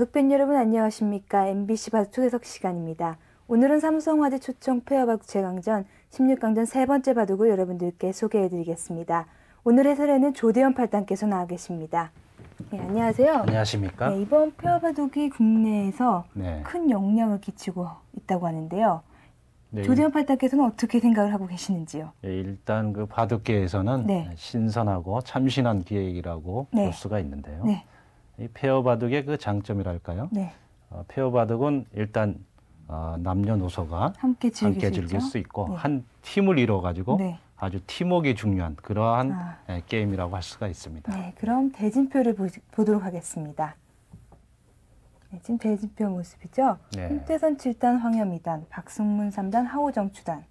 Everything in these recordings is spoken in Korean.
바둑팬 여러분 안녕하십니까? MBC 바둑 초대석 시간입니다. 오늘은 삼성화재 초청 페어바둑 최강전 16강전 세 번째 바둑을 여러분들께 소개해드리겠습니다. 오늘 해설에는 조대현 팔단께서 나와 계십니다. 네, 안녕하세요. 안녕하십니까? 네, 이번 페어바둑이 국내에서 네. 큰 영향을 끼치고 있다고 하는데요. 네, 조대현 팔단께서는 어떻게 생각을 하고 계시는지요? 예, 일단 그 바둑계에서는 네. 신선하고 참신한 기획이라고 네. 볼 수가 있는데요. 네, 이 페어 바둑의 그 장점이랄까요? 네, 어, 페어 바둑은 일단 어, 남녀노소가 함께 즐길 함께 수 즐길? 수 있고 네. 한 팀을 이뤄 가지고 네. 아주 팀워크가 중요한 그러한 아. 예, 게임이라고 할 수가 있습니다. 네, 그럼 대진표를 보, 보도록 하겠습니다. 네, 지금 대진표 모습이죠. 네. 홍태선 7단, 황현 2단, 박승문 3단, 하호정 초단.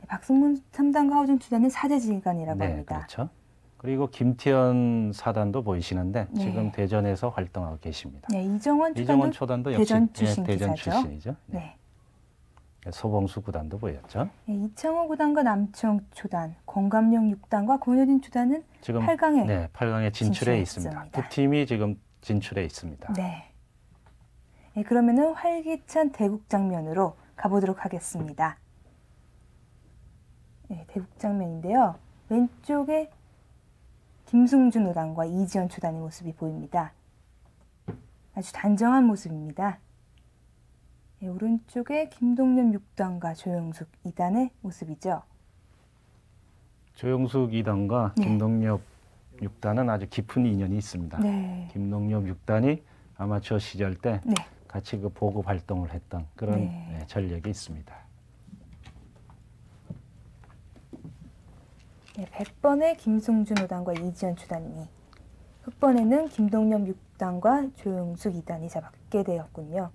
네, 박승문 3단과 하호정 초단은 사제지간이라고 네, 합니다. 그렇죠. 그리고 김태현 사단도 보이시는데 네. 지금 대전에서 활동하고 계십니다. 네, 이정원 이정원 초단도 역시 대전 출신 예, 대전 기사죠. 출신이죠. 네. 네. 소봉수 구단도 보였죠. 네, 이창호 구단과 남청 초단, 권감용 6단과 권효진 초단은 지금 8강에 네, 8강에 진출해 있습니다. 있습니다. 두 팀이 지금 진출해 있습니다. 네. 네, 그러면은 활기찬 대국 장면으로 가보도록 하겠습니다. 네, 대국 장면인데요. 왼쪽에 김승준 오단과 이지연 초단의 모습이 보입니다. 아주 단정한 모습입니다. 네, 오른쪽에 김동연 6단과 조영숙 2단의 모습이죠. 조영숙 2단과 네. 김동엽 6단은 아주 깊은 인연이 있습니다. 네. 김동엽 6단이 아마추어 시절 때 네. 같이 그 보급 활동을 했던 그런 네. 네, 전력이 있습니다. 네, 100번에 김승준 5단과 이지연 초단이 흑번에는 김동엽 6단과 조영숙 2단이 잡게 되었군요.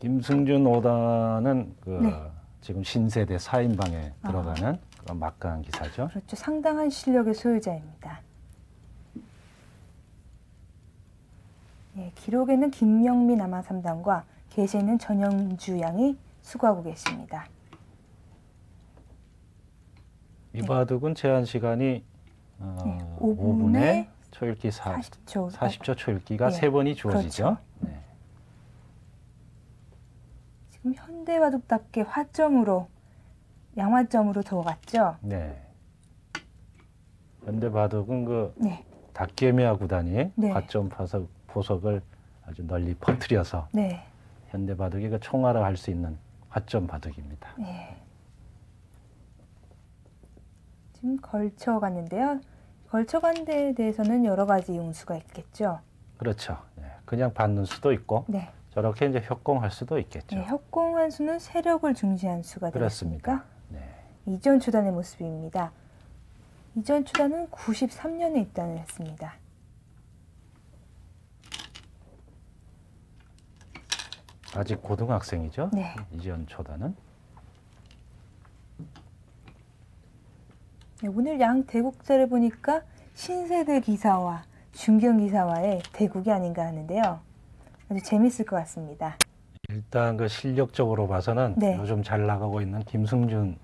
김승준 5단은 그 네. 지금 신세대 4인방에 아. 들어가는 그런 막강한 기사죠. 그렇죠. 상당한 실력의 소유자입니다. 예, 기록에는 김영민 아마 3단과 계시는 전영주 양이 수고하고 계십니다. 이 바둑은 제한 시간이 어, 네, 5분에 5분에 초읽기 4, 40초. 40초 초읽기가 네, 세 번이 주어지죠. 그렇죠. 네. 지금 현대바둑답게 화점으로 양화점으로 들어갔죠. 네. 현대 바둑은 그 네, 닭개미아 구단이 네. 과점 파석 보석을 아주 널리 퍼뜨려서 네, 현대 바둑이 그 총알을 수 있는 화점 바둑입니다. 네. 지금 걸쳐 갔는데요. 걸쳐 간 데에 대해서는 여러 가지 용수가 있겠죠. 그렇죠. 네. 그냥 받는 수도 있고 네. 저렇게 이제 협공할 수도 있겠죠. 네, 협공한 수는 세력을 중시한 수가. 되겠습니까? 네. 이전 초단의 모습입니다. 이전 초단은 93년에 입단을 했습니다. 아직 고등학생이죠. 네. 이지연 초단은 네, 오늘 양 대국자를 보니까 신세대 기사와 중견 기사와의 대국이 아닌가 하는데요. 아주 재밌을 것 같습니다. 일단 그 실력적으로 봐서는 네. 요즘 잘 나가고 있는 김승준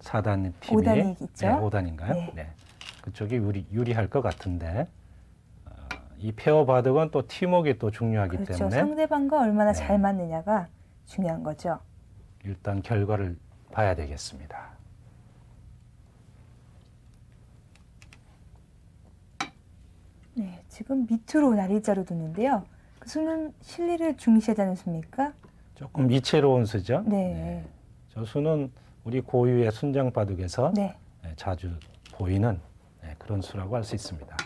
사단 팀이 오단이 있죠? 네, 5단인가요? 네. 그쪽이 유리, 유리할 것 같은데 어, 이 페어 바둑은 또 팀워크가 또 중요하기 그렇죠. 때문에 상대방과 얼마나 네. 잘 맞느냐가 중요한 거죠. 일단 결과를 봐야 되겠습니다. 네, 지금 밑으로 날일자로 두는데요. 그 수는 실리를 중시하자는 수입니까? 조금 미채로운 수죠. 네. 저 수는 우리 고유의 순장 바둑에서 네. 네, 자주 보이는 네, 그런 수라고 할 수 있습니다.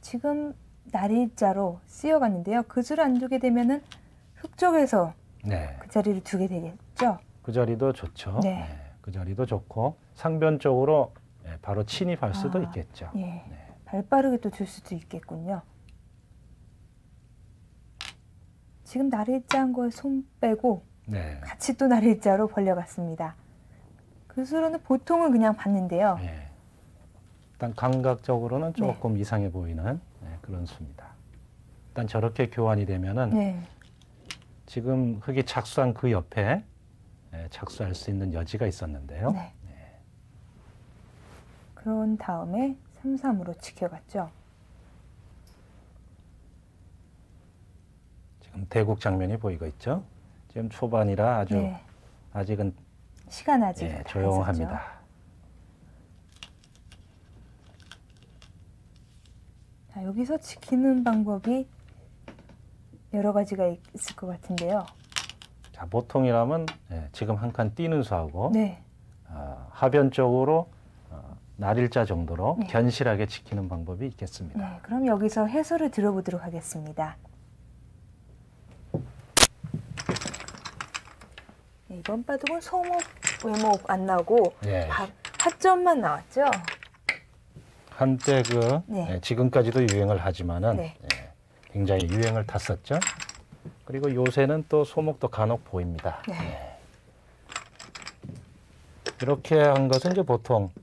지금 날일자로 쓰여갔는데요. 그줄안 두게 되면은 흙 쪽에서 네, 그 자리를 두게 되겠죠. 그 자리도 좋죠. 네. 그 자리도 좋고 상변적으로 네, 바로 침입할 수도 아, 있겠죠. 예. 네. 발 빠르게 또 줄 수도 있겠군요. 지금 날일자 한 거에 손 빼고 네. 같이 또 날일자로 벌려갔습니다. 그 수로는 보통은 그냥 봤는데요. 네. 일단 감각적으로는 네. 조금 이상해 보이는 네, 그런 수입니다. 일단 저렇게 교환이 되면은 네. 지금 흙이 착수한 그 옆에 예, 착수할 수 있는 여지가 있었는데요. 네. 그런 다음에 3, 3으로 지켜갔죠. 지금 대국 장면이 보이고 있죠. 지금 초반이라 아주 네. 아직은 시간 아직 예. 조용합니다. 자, 여기서 지키는 방법이 여러 가지가 있- 있을 것 같은데요. 자, 보통이라면 예, 지금 한 칸 뛰는 수하고 네. 어, 하변 쪽으로 어, 날일자 정도로 네. 견실하게 지키는 방법이 있겠습니다. 네, 그럼 여기서 해설을 들어보도록 하겠습니다. 네, 이번 바둑은 소목, 외목 안 나오고 예. 바- 타점만 나왔죠. 한때 그 네. 예, 지금까지도 유행을 하지만은 네. 예, 굉장히 유행을 탔었죠. 그리고 요새는 또 소목도 간혹 보입니다. 네. 예. 이렇게 한 것은 이제 보통 적,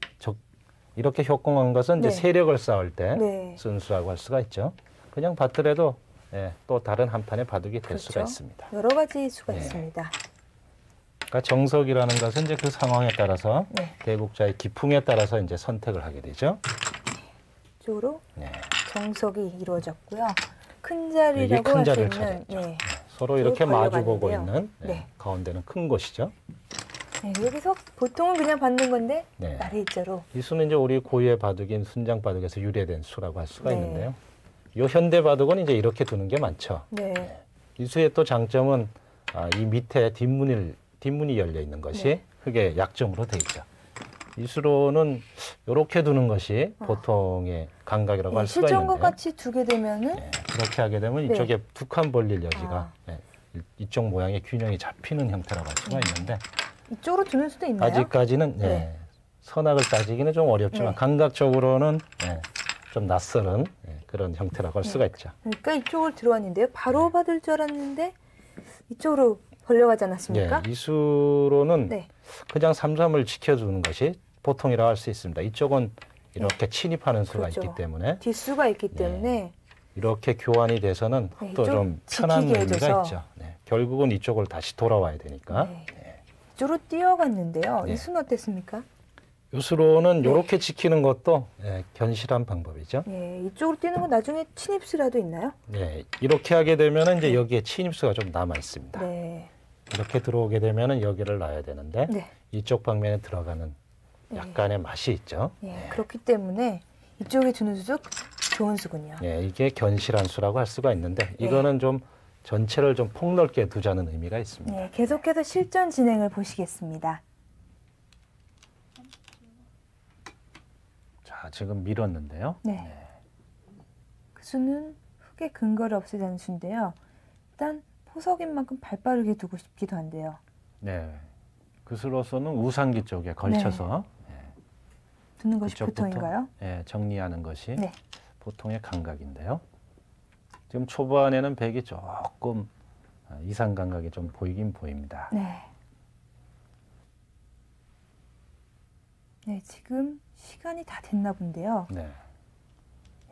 이렇게 효공한 것은 네. 이제 세력을 쌓을 때 네. 순수하고 할 수가 있죠. 그냥 봤더라도 예, 또 다른 한 판의 바둑이 될 수가 그렇죠. 있습니다. 여러 가지 수가 네. 있습니다. 그러니까 정석이라는 것은 이제 그 상황에 따라서 네. 대국자의 기풍에 따라서 이제 선택을 하게 되죠. 이쪽으로 네. 정석이 이루어졌고요. 큰 자리라고 큰 자리를 있는. 네. 서로 이렇게 마주 보고 걸려갔는데요. 있는 네, 네. 가운데는 큰 곳이죠. 네, 여기서 보통은 그냥 받는 건데 네. 날일자로 이 수는 이제 우리 고유의 바둑인 순장 바둑에서 유래된 수라고 할 수가 네. 있는데요. 요 현대 바둑은 이제 이렇게 두는 게 많죠. 네. 이 수의 또 장점은 아, 이 밑에 뒷문이 뒷문이 열려 있는 것이 네. 흑의 약점으로 돼 있죠. 이 수로는 이렇게 두는 것이 어. 보통의 감각이라고 네, 할 수가 실전과 있는데요. 같이 두게 되면은 네, 그렇게 하게 되면 네. 이쪽에 두 칸 벌릴 여지가 아. 네, 이- 이쪽 모양의 균형이 잡히는 형태라고 할 수가 네. 있는데 이쪽으로 두는 수도 있나요? 아직까지는 네, 네. 선악을 따지기는 좀 어렵지만 네. 감각적으로는 네, 좀 낯설은 네, 그런 형태라고 할 네. 수가 있죠. 그러니까 이쪽으로 들어왔는데요. 바로 받을 줄 알았는데 이쪽으로 벌려가지 않았습니까? 예, 이 수로는 네. 그냥 삼삼을 지켜주는 것이 보통이라고 할수 있습니다. 이쪽은 이렇게 침입하는 수가 그렇죠. 있기 때문에 뒷수가 있기 때문에 이렇게 교환이 돼서는 네, 또좀좀 편한 의미가 해줘서. 있죠. 네, 결국은 이쪽을 다시 돌아와야 되니까. 네. 이쪽으로 뛰어갔는데요. 네. 이 수는 어땠습니까? 이 수로는 네. 이렇게 지키는 것도 예, 견실한 방법이죠. 예, 이쪽으로 뛰는 건 나중에 침입수라도 있나요? 네, 이렇게 하게 되면 이제 여기에 침입수가 좀 남아 있습니다. 네. 이렇게 들어오게 되면 여기를 놔야 되는데 네. 이쪽 방면에 들어가는 네. 약간의 맛이 있죠. 예, 그렇기 때문에 이쪽에 두는 수도 좋은 수군요. 예, 이게 견실한 수라고 할 수가 있는데 네. 이거는 좀 전체를 좀 폭넓게 두자는 의미가 있습니다. 네, 계속해서 실전 진행을 보시겠습니다. 자, 지금 밀었는데요. 네. 그 수는 흙에 근거를 없애자는 수인데요. 일단 포석인 만큼 발빠르게 두고 싶기도 한데요. 네. 그 수로서는 우상기 쪽에 걸쳐서 두는 것이 보통인가요? 예, 정리하는 것이 네. 보통의 감각인데요. 지금 초반에는 백이 조금 아, 이상 감각이 좀 보이긴 보입니다. 네. 네, 지금 시간이 다 됐나 본데요. 네.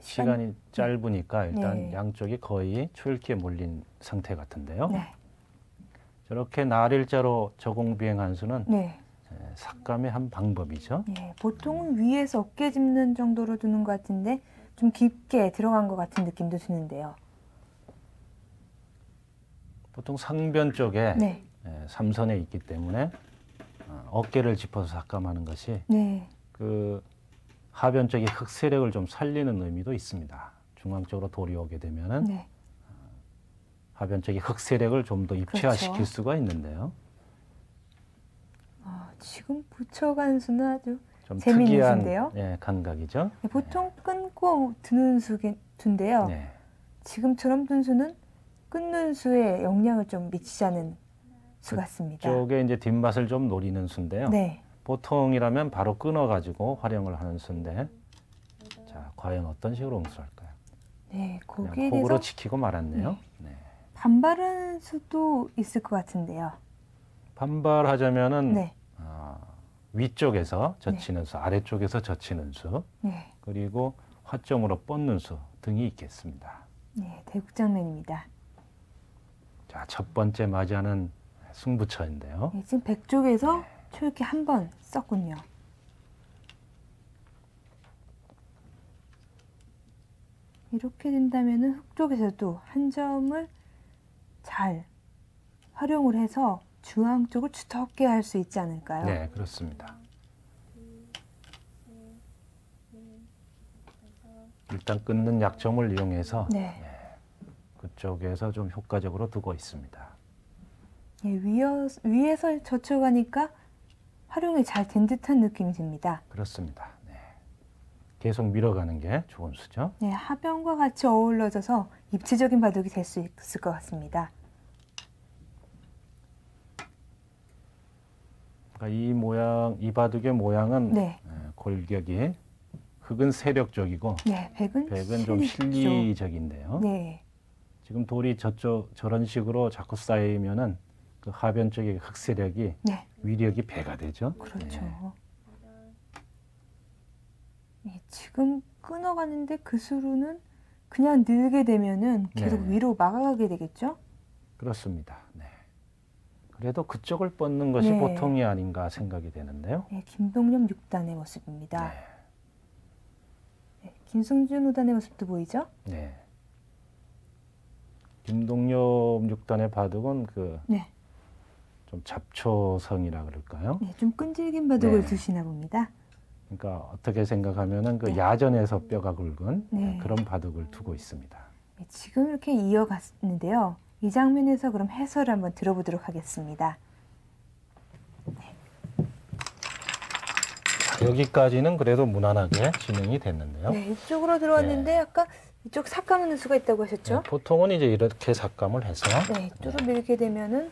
시간- 시간이 짧으니까 일단 네. 양쪽이 거의 초읽기에 몰린 상태 같은데요. 네. 저렇게 날일자로 저공 비행 한 수는 네. 예, 삭감의 한 방법이죠. 예, 보통은 위에서 어깨 짚는 정도로 두는 것 같은데 좀 깊게 들어간 것 같은 느낌도 드는데요. 보통 상변 쪽에 네. 예, 삼선에 있기 때문에 어, 어깨를 짚어서 삭감하는 것이 네. 그 하변 쪽의 흑세력을 좀 살리는 의미도 있습니다. 중앙 쪽으로 돌이 오게 되면은 네. 하변 쪽의 흑세력을 좀 더 입체화시킬 그렇죠. 수가 있는데요. 아, 지금 붙여간 수는 아주 좀 특이한? 예, 감각이죠. 네, 보통 끊고 드는 수인데요. 네. 지금처럼 든 수는 끊는 수에 영향을 좀 미치자는 수 같습니다. 쪽에 이제 뒷맛을 좀 노리는 수인데요. 네. 보통이라면 바로 끊어가지고 활용을 하는 수인데, 자 과연 어떤 식으로 응수할까요? 네, 거기에 대해서 지키고 말았네요. 네. 반발하는 수도 있을 것 같은데요. 반발하자면은 네. 아, 위쪽에서 젖히는 수, 아래쪽에서 젖히는 수, 네. 그리고 화점으로 뻗는 수 등이 있겠습니다. 네, 대국장면입니다. 자, 첫 번째 맞이하는 승부처인데요. 네, 지금 백쪽에서 네. 초육기 한 번 썼군요. 이렇게 된다면 흑 쪽에서도 한 점을 잘 활용을 해서 중앙 쪽을 두텁게 할 수 있지 않을까요? 네, 그렇습니다. 일단 끊는 약점을 이용해서 네. 네 그쪽에서 좀 효과적으로 두고 있습니다. 예, 위어, 위에서 젖혀가니까 활용이 잘 된 듯한 느낌이 듭니다. 그렇습니다. 네. 계속 밀어가는 게 좋은 수죠. 네, 하변과 같이 어우러져서 입체적인 바둑이 될 수 있을 것 같습니다. 그러니까 이 모양, 이 바둑의 모양은 네, 에, 골격이 흙은 세력적이고 네, 백은, 백은 좀. 실리적인데요. 네, 지금 돌이 저쪽 저런 식으로 자꾸 쌓이면은 그 하변 쪽의 흙 세력이 네, 위력이 배가 되죠. 그렇죠. 네. 네, 지금 끊어가는데 그 수로는 그냥 늘게 되면은 계속 네. 위로 막아가게 되겠죠? 그렇습니다. 네. 그래도 그쪽을 뻗는 것이 네. 보통이 아닌가 생각이 되는데요. 네, 김동엽 6단의 모습입니다. 네. 네, 김승준 5단의 모습도 보이죠? 네. 김동엽 6단의 바둑은 그좀 네, 잡초성이라 그럴까요? 네, 좀 끈질긴 바둑을 네. 두시나 봅니다. 그러니까 어떻게 생각하면은 그 네. 야전에서 뼈가 굵은 네. 그런 바둑을 두고 있습니다. 네, 지금 이렇게 이어갔는데요. 이 장면에서 그럼 해설을 한번 들어보도록 하겠습니다. 여기까지는 그래도 무난하게 진행이 됐는데요. 네, 이쪽으로 들어왔는데 아까 이쪽 삭감하는 수가 있다고 하셨죠? 네, 보통은 이제 이렇게 삭감을 해서 네, 이쪽으로 밀게 되면은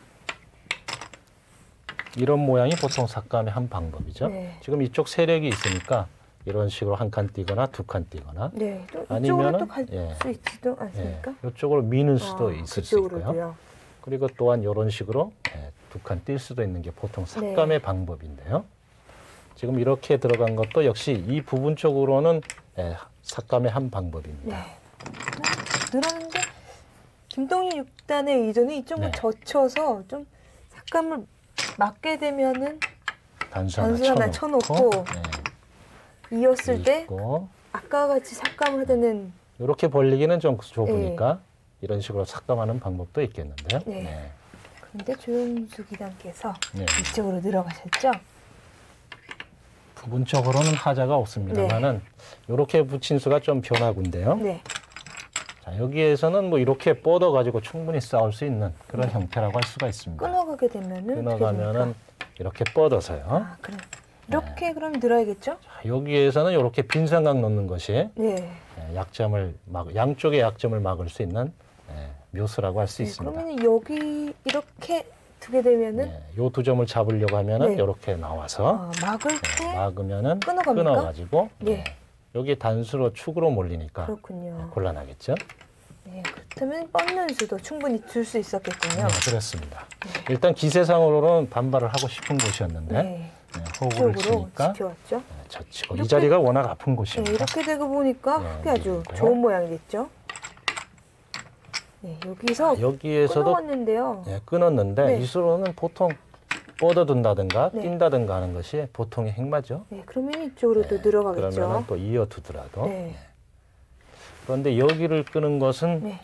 이런 모양이 보통 삭감의 한 방법이죠. 네. 지금 이쪽 세력이 있으니까 이런 식으로 한 칸 띄거나 두 칸 띄거나 네, 아니면은, 예. 있지도 예, 않습니까? 이쪽으로 미는 수도 아, 있을 수 있고요. 그리고 또한 이런 식으로 예, 두칸뛸 수도 있는 게 보통 삭감의 네. 방법인데요. 지금 이렇게 들어간 것도 역시 이 부분 쪽으로는 예, 삭감의 한 방법입니다. 네. 늘었는데 김동희 6단의 의도는 이쪽을 네. 젖혀서 좀 삭감을 막게 되면은 단수 하나, 단수 하나 쳐놓고 네, 이었을 때 아까와 같이 삭감을 하자는 이렇게 벌리기는 좀 좁으니까 이런 식으로 삭감하는 방법도 있겠는데요. 네. 네. 그런데 조영수 기단께서 네. 이쪽으로 들어가셨죠? 부분적으로는 하자가 없습니다만은 이렇게 붙인 수가 좀 변화군데요. 네. 자, 여기에서는 뭐 이렇게 뻗어 가지고 충분히 싸울 수 있는 그런 형태라고 할 수가 있습니다. 끊어가게 되면은 끊어가면은 이렇게 뻗어서요. 아, 그래. 이렇게 그럼 늘어야겠죠? 자, 여기에서는 이렇게 빈 삼각 놓는 것이 네. 예, 약점을 막 양쪽의 약점을 막을 수 있는 예, 묘수라고 할수 네, 있습니다. 그러면 여기 이렇게 두게 되면은 네, 요두 점을 잡으려고 하면은 네. 이렇게 나와서 아, 막을 네, 때 막으면은 끊어갑니까? 끊어가지고 네. 예, 여기 단수로 축으로 몰리니까 그렇군요. 곤란하겠죠. 네, 그렇다면 뻗는 수도 충분히 줄 수 있었겠군요. 네, 그렇습니다. 일단 기세상으로는 반발을 하고 싶은 곳이었는데 네. 네, 이쪽으로 치니까 지켜왔죠. 네, 이 이렇게- 자리가 워낙 아픈 네, 곳입니다. 이렇게 되고 보니까 네, 아주 그리고요. 좋은 모양이 됐죠. 네, 여기서 여기에서도 끊어왔는데요. 예, 끊었는데 네. 이 수로는 보통 뻗어둔다든가 네. 뛴다든가 하는 것이 보통의 행마죠. 네, 그러면 이쪽으로 또 네, 들어가겠죠. 그러면 또 이어두더라도 네. 그런데 여기를 끄는 것은 네,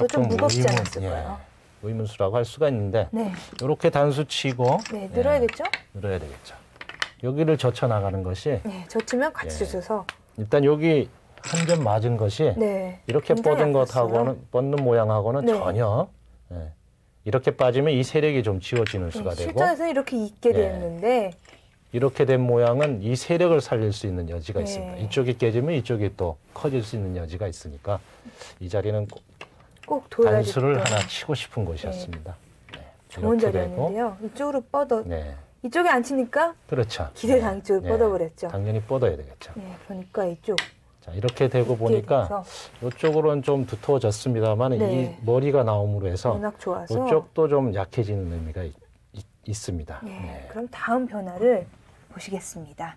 아, 좀 무겁지 않았을까요? 예, 의문수라고 할 수가 있는데 네, 이렇게 단수 치고 네, 예, 늘어야겠죠. 늘어야 되겠죠. 여기를 젖혀 나가는 것이 네, 젖히면 같이 예. 젖혀서 일단 여기 한 점 맞은 것이 네, 이렇게 뻗은 아팠어요. 것하고는 뻗는 모양하고는 네. 전혀 예, 이렇게 빠지면 이 세력이 좀 지워지는 수가 네, 되고 실전에서는 이렇게 있게 예. 되었는데 이렇게 된 모양은 이 세력을 살릴 수 있는 여지가 네. 있습니다. 이쪽이 깨지면 이쪽이 또 커질 수 있는 여지가 있으니까 이 자리는 꼭 꼭 단수를. 하나 치고 싶은 곳이었습니다. 네. 좋은 이렇게 자리였는데요. 이쪽으로 뻗어 네, 이쪽에 안 치니까 그렇죠. 기대상 이쪽으로 뻗어버렸죠. 당연히 뻗어야 되겠죠. 네, 그러니까 이쪽 자, 이렇게 되고 보니까 이쪽으로는 좀 두터워졌습니다만 네. 이 머리가 나옴으로 해서 이쪽도 좀 약해지는 의미가 있, 습니다. 네, 그럼 다음 변화를 보시겠습니다.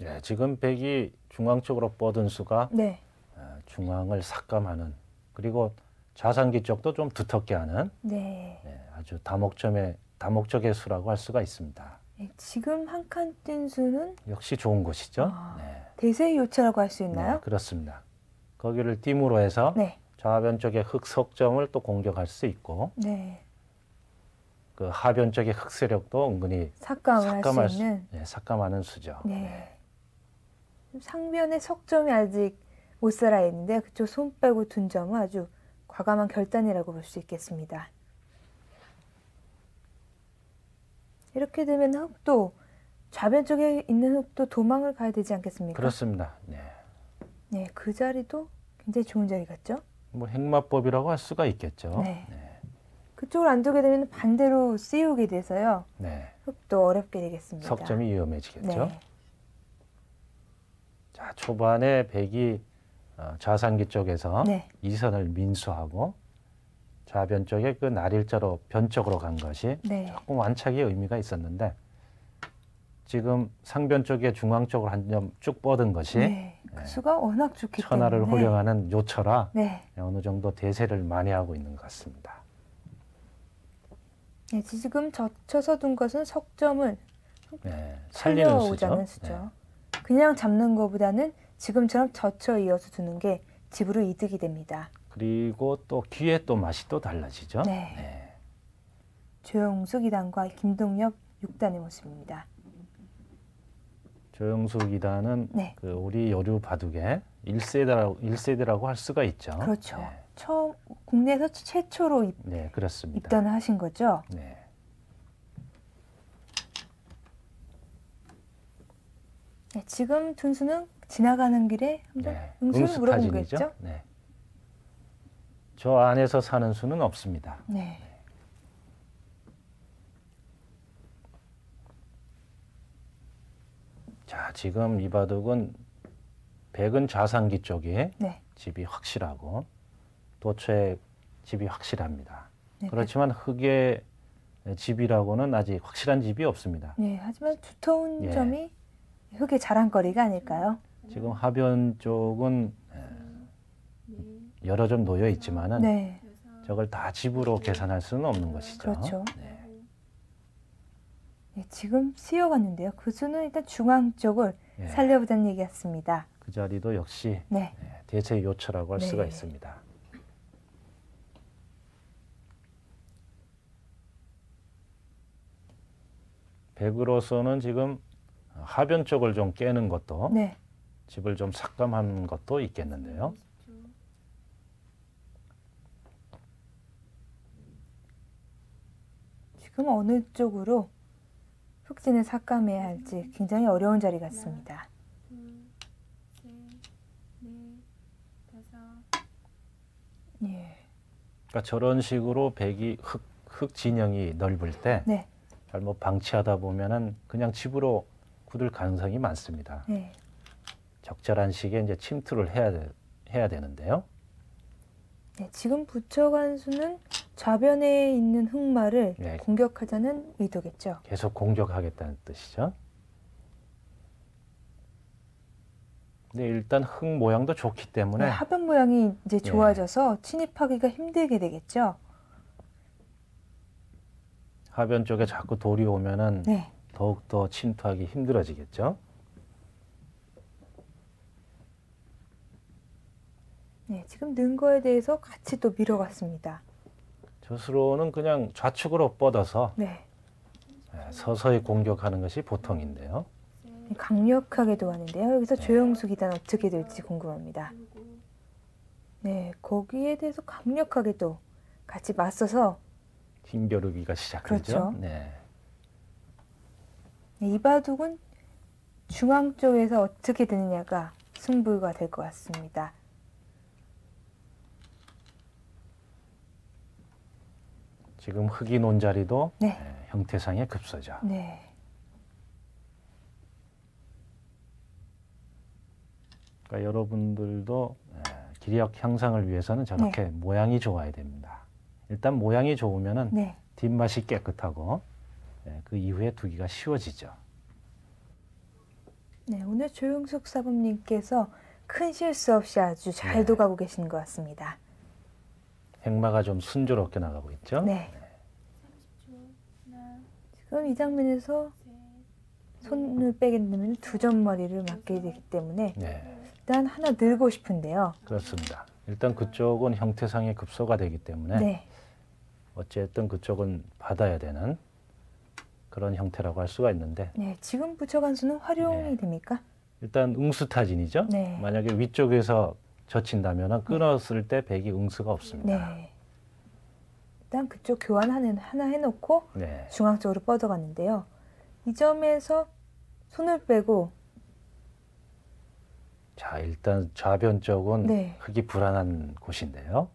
네, 지금 백이 중앙 쪽으로 뻗은 수가 네, 어, 중앙을 삭감하는 그리고 좌상기 쪽도 좀 두텁게 하는 네, 네, 아주 다목점의 다목적의 수라고 할 수가 있습니다. 네, 지금 한칸뛴 수는 역시 좋은 곳이죠. 아. 네. 대세의 요체라고 할수 네, 있나요? 그렇습니다. 거기를 띠으로 해서 네. 좌변 쪽의 흑 석점을 또 공격할 수 있고 네. 그 하변 쪽의 흑 세력도 은근히 삭감을 삭감할 수 수- 있는 네, 삭감하는 수죠. 네. 상변의 석점이 아직 못 살아 있는데 그쪽 손 빼고 둔 점은 아주 과감한 결단이라고 볼 수 있겠습니다. 이렇게 되면 흑도 좌변 쪽에 있는 흑도 도망을 가야 되지 않겠습니까? 그렇습니다. 네. 네, 그 자리도 굉장히 좋은 자리 같죠? 뭐 행마법이라고 할 수가 있겠죠. 네. 네. 그쪽을 안 두게 되면 반대로 씌우게 돼서요. 네. 흑도 어렵게 되겠습니다. 석점이 위험해지겠죠. 네. 자, 초반에 백이 어, 좌상기 쪽에서 네. 이선을 민수하고 좌변 쪽에 그 날일자로 변쪽으로 간 것이 네. 조금 완착의 의미가 있었는데 지금 상변 쪽에 중앙 쪽으로 한 점 쭉 뻗은 것이 네. 그 수가 워낙 좋기 천하를 때문에 호령하는 요처라 네. 어느 정도 대세를 많이 하고 있는 것 같습니다. 네, 지금 젖혀서 둔 것은 석점을 네, 살리는 수죠. 살려오자는 수죠. 그냥 잡는 것보다는 지금처럼 젖혀 이어서 두는 게 집으로 이득이 됩니다. 그리고 또 귀에 또 맛이 또 달라지죠. 네. 조영숙 2단과 김동엽 6단의 모습입니다. 조영숙 2단은 네. 그 우리 여류 바둑의 1세대라고, 1세대라고 할 수가 있죠. 그렇죠. 네, 처음 국내에서 최초로 입, 네, 그렇습니다. 입단을 하신 거죠. 네. 네, 지금 둔수는 지나가는 길에 한번 네. 응수를 응수타진이죠. 물어보겠죠? 네. 저 안에서 사는 수는 없습니다. 네. 자, 지금 이 바둑은 백은 좌상기 쪽에 네. 집이 확실하고 도처의 집이 확실합니다. 네. 그렇지만 흑의 집이라고는 아직 확실한 집이 없습니다. 네, 하지만 두터운 예. 점이 흑의 자랑거리가 아닐까요? 지금 하변 쪽은 에, 여러 점 놓여 있지만은 네. 저걸 다 집으로 계산할 수는 없는 것이죠. 그렇죠. 네. 네, 지금 쓰여갔는데요. 그 수는 일단 중앙 쪽을 예. 살려보자는 얘기 같습니다. 그 자리도 역시 네. 네, 대체 요처라고 할 네. 수가 있습니다. 백으로서는 지금 하변 쪽을 좀 깨는 것도 네. 집을 좀 삭감한 것도 있겠는데요. 지금 어느 쪽으로 흑진을 삭감해야 할지 굉장히 어려운 자리 같습니다. 예. 그러니까 저런 식으로 백이 흑, 흑 진영이 넓을 때 네. 잘못 방치하다 보면은 그냥 집으로 굳을 가능성이 많습니다. 네. 적절한 시기에 이제 침투를 해야 돼, 해야 되는데요. 네, 지금 부처 간 수는 좌변에 있는 흑마를 네. 공격하자는 의도겠죠. 계속 공격하겠다는 뜻이죠. 근데 일단 흙 모양도 좋기 때문에 네, 하변 모양이 이제 예. 좋아져서 침입하기가 힘들게 되겠죠. 하변 쪽에 자꾸 돌이 오면은 네. 더욱 더 침투하기 힘들어지겠죠. 네, 지금 는 거에 대해서 같이 또 밀어갔습니다. 저수로는 그냥 좌측으로 뻗어서 네. 예, 서서히 공격하는 것이 보통인데요. 강력하게도 하는데요. 여기서 네. 조영숙 이단 어떻게 될지 궁금합니다. 네, 거기에 대해서 강력하게도 같이 맞서서 힘겨루기가 시작되죠. 그렇죠. 네. 네, 이 바둑은 중앙 쪽에서 어떻게 되느냐가 승부가 될 것 같습니다. 지금 흙이 논 자리도 네. 예, 형태상의 급소죠. 네. 그러니까 여러분들도 예, 기력 향상을 위해서는 저렇게 모양이 좋아야 됩니다. 일단 모양이 좋으면은 네. 뒷맛이 깨끗하고 예, 그 이후에 두기가 쉬워지죠. 네, 오늘 조영숙 사범님께서 큰 실수 없이 아주 잘 네. 도가고 계시는 것 같습니다. 행마가 좀 순조롭게 나가고 있죠. 네. 지금 이 장면에서 손을 빼게 되면 두 점머리를 맞게 되기 때문에 네, 일단 하나 늘고 싶은데요. 그렇습니다. 일단 그쪽은 형태상의 급소가 되기 때문에 네. 어쨌든 그쪽은 받아야 되는 그런 형태라고 할 수가 있는데 네, 지금 붙여간 수는 활용이 네. 됩니까? 일단 응수타진이죠. 네. 만약에 위쪽에서 젖힌다면 끊었을 때 백이 응수가 없습니다. 네. 일단 그쪽 교환 하나, 하나 해놓고 네. 중앙 쪽으로 뻗어갔는데요. 이 점에서 손을 빼고 자, 일단 좌변 쪽은 네. 흙이 불안한 곳인데요.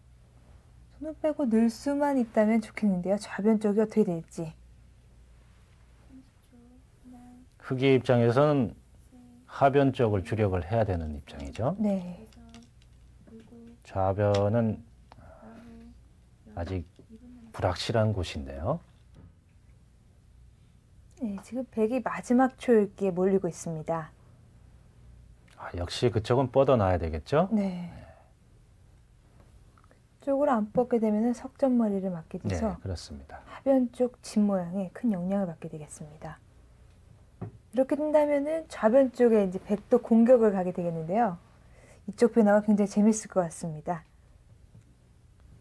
손을 빼고 늘 수만 있다면 좋겠는데요. 좌변 쪽이 어떻게 될지. 흙의 입장에서는 하변 쪽을 주력을 해야 되는 입장이죠. 네. 좌변은 아직 불확실한 곳인데요. 네, 지금 백이 마지막 초읽기에 몰리고 있습니다. 아, 역시 그쪽은 뻗어놔야 되겠죠. 네. 쪽으로 안 뻗게 되면 석점머리를 맞게 네, 돼서 그렇습니다. 하변 쪽 집 모양에 큰 영향을 받게 되겠습니다. 이렇게 된다면은 좌변 쪽에 이제 백도 공격을 가게 되겠는데요. 이쪽 변화가 굉장히 재밌을 것 같습니다.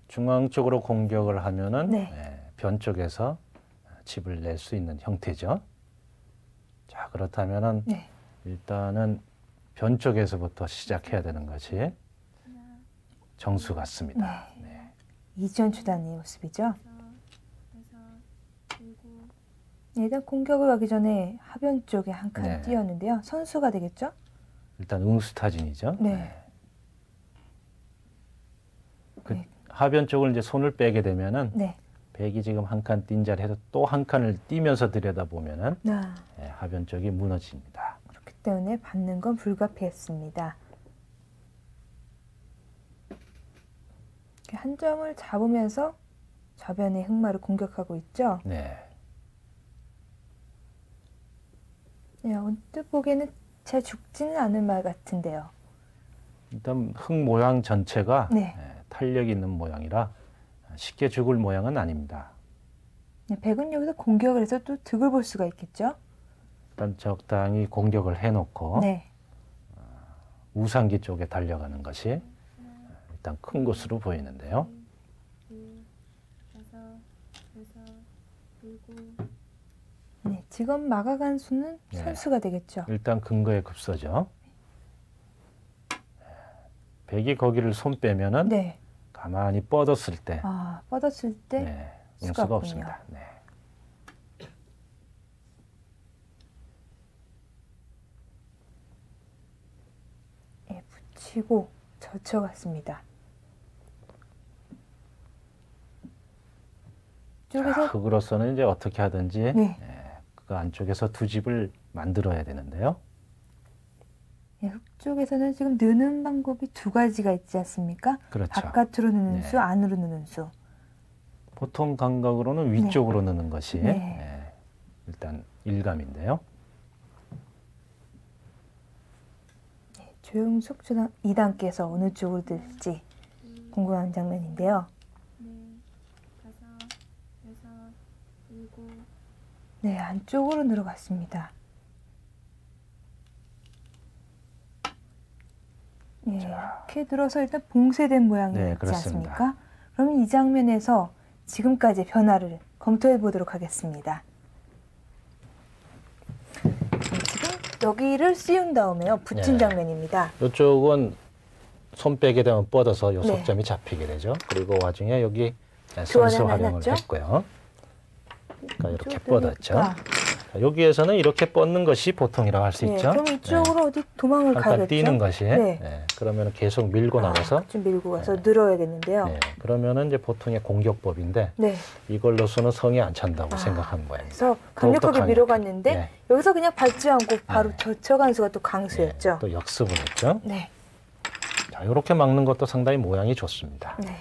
중앙 쪽으로 공격을 하면은 네. 예, 변 쪽에서 집을 낼 수 있는 형태죠. 자, 그렇다면은 네. 일단은 변 쪽에서부터 시작해야 되는 것이 정수 같습니다. 네. 이지연 주단의 모습이죠. 네, 일단 공격을 가기 전에 하변 쪽에 한칸 네. 띄었는데요. 선수가 되겠죠? 일단 응수타진이죠. 네. 그 네. 하변 쪽을 이제 손을 빼게 되면은 네. 백이 지금 한칸띈 자리에서 또 한 칸을 띄면서 들여다 보면은 아, 예, 하변 쪽이 무너집니다. 그렇기 때문에 받는 건 불가피했습니다. 한 점을 잡으면서 좌변의 흑마를 공격하고 있죠. 네. 네, 언뜻 보기에는 잘 죽지는 않을 말 같은데요. 일단 흙 모양 전체가 네. 예, 탄력 있는 모양이라 쉽게 죽을 모양은 아닙니다. 네, 백은 여기서 공격을 해서 또 득을 볼 수가 있겠죠. 일단 적당히 공격을 해놓고 네. 우상기 쪽에 달려가는 것이 일단 큰 것으로 보이는데요. 네, 지금 막아간 수는 네. 선수가 되겠죠. 일단 근거의 급소죠. 백이 거기를 손 빼면은 네. 가만히 뻗었을 때 아, 뻗었을 때 네, 수가 없군요. 없습니다. 네. 예, 붙이고 젖혀갔습니다. 자, 쪽에서 흙으로서는 이제 어떻게 하든지 네. 예, 그 안쪽에서 두 집을 만들어야 되는데요. 예, 흙 쪽에서는 지금 느는 방법이 두 가지가 있지 않습니까? 그렇죠. 바깥으로 느는 네. 수, 안으로 느는 수. 보통 감각으로는 위쪽으로 넣는 것이 네. 예, 일단 일감인데요. 조용숙 주단 2단께서 어느 쪽으로 들지 궁금한 장면인데요. 네, 안쪽으로 들어갔습니다. 네, 이렇게 들어서 일단 봉쇄된 모양이 네. 않습니까? 그러면 이 장면에서 지금까지 변화를 검토해 보도록 하겠습니다. 네, 지금 여기를 씌운 다음에요. 붙인 네. 장면입니다. 이쪽은 손 빼게 되면 뻗어서 요 네. 속점이 잡히게 되죠. 그리고 와중에 여기 선수 활용을 해놨죠? 했고요. 그러니까 이렇게 뻗었죠. 여기에서는 이렇게 뻗는 것이 보통이라고 할수 네, 있죠. 그럼 이쪽으로 어디 도망을 가겠죠? 뛰는 것이 네. 네, 그러면 계속 밀고 나가서 좀 밀고 가서 네. 늘어야겠는데요. 네, 그러면은 이제 보통의 공격법인데 네. 이걸로서는 성이 안 찬다고 아, 생각한 모양입니다. 그래서 강력하게. 밀어갔는데 네. 여기서 그냥 밟지 않고 바로 네. 젖혀간 수가 또 네, 강수였죠. 또 역습을 했죠. 네. 자, 이렇게 막는 것도 상당히 모양이 좋습니다. 네.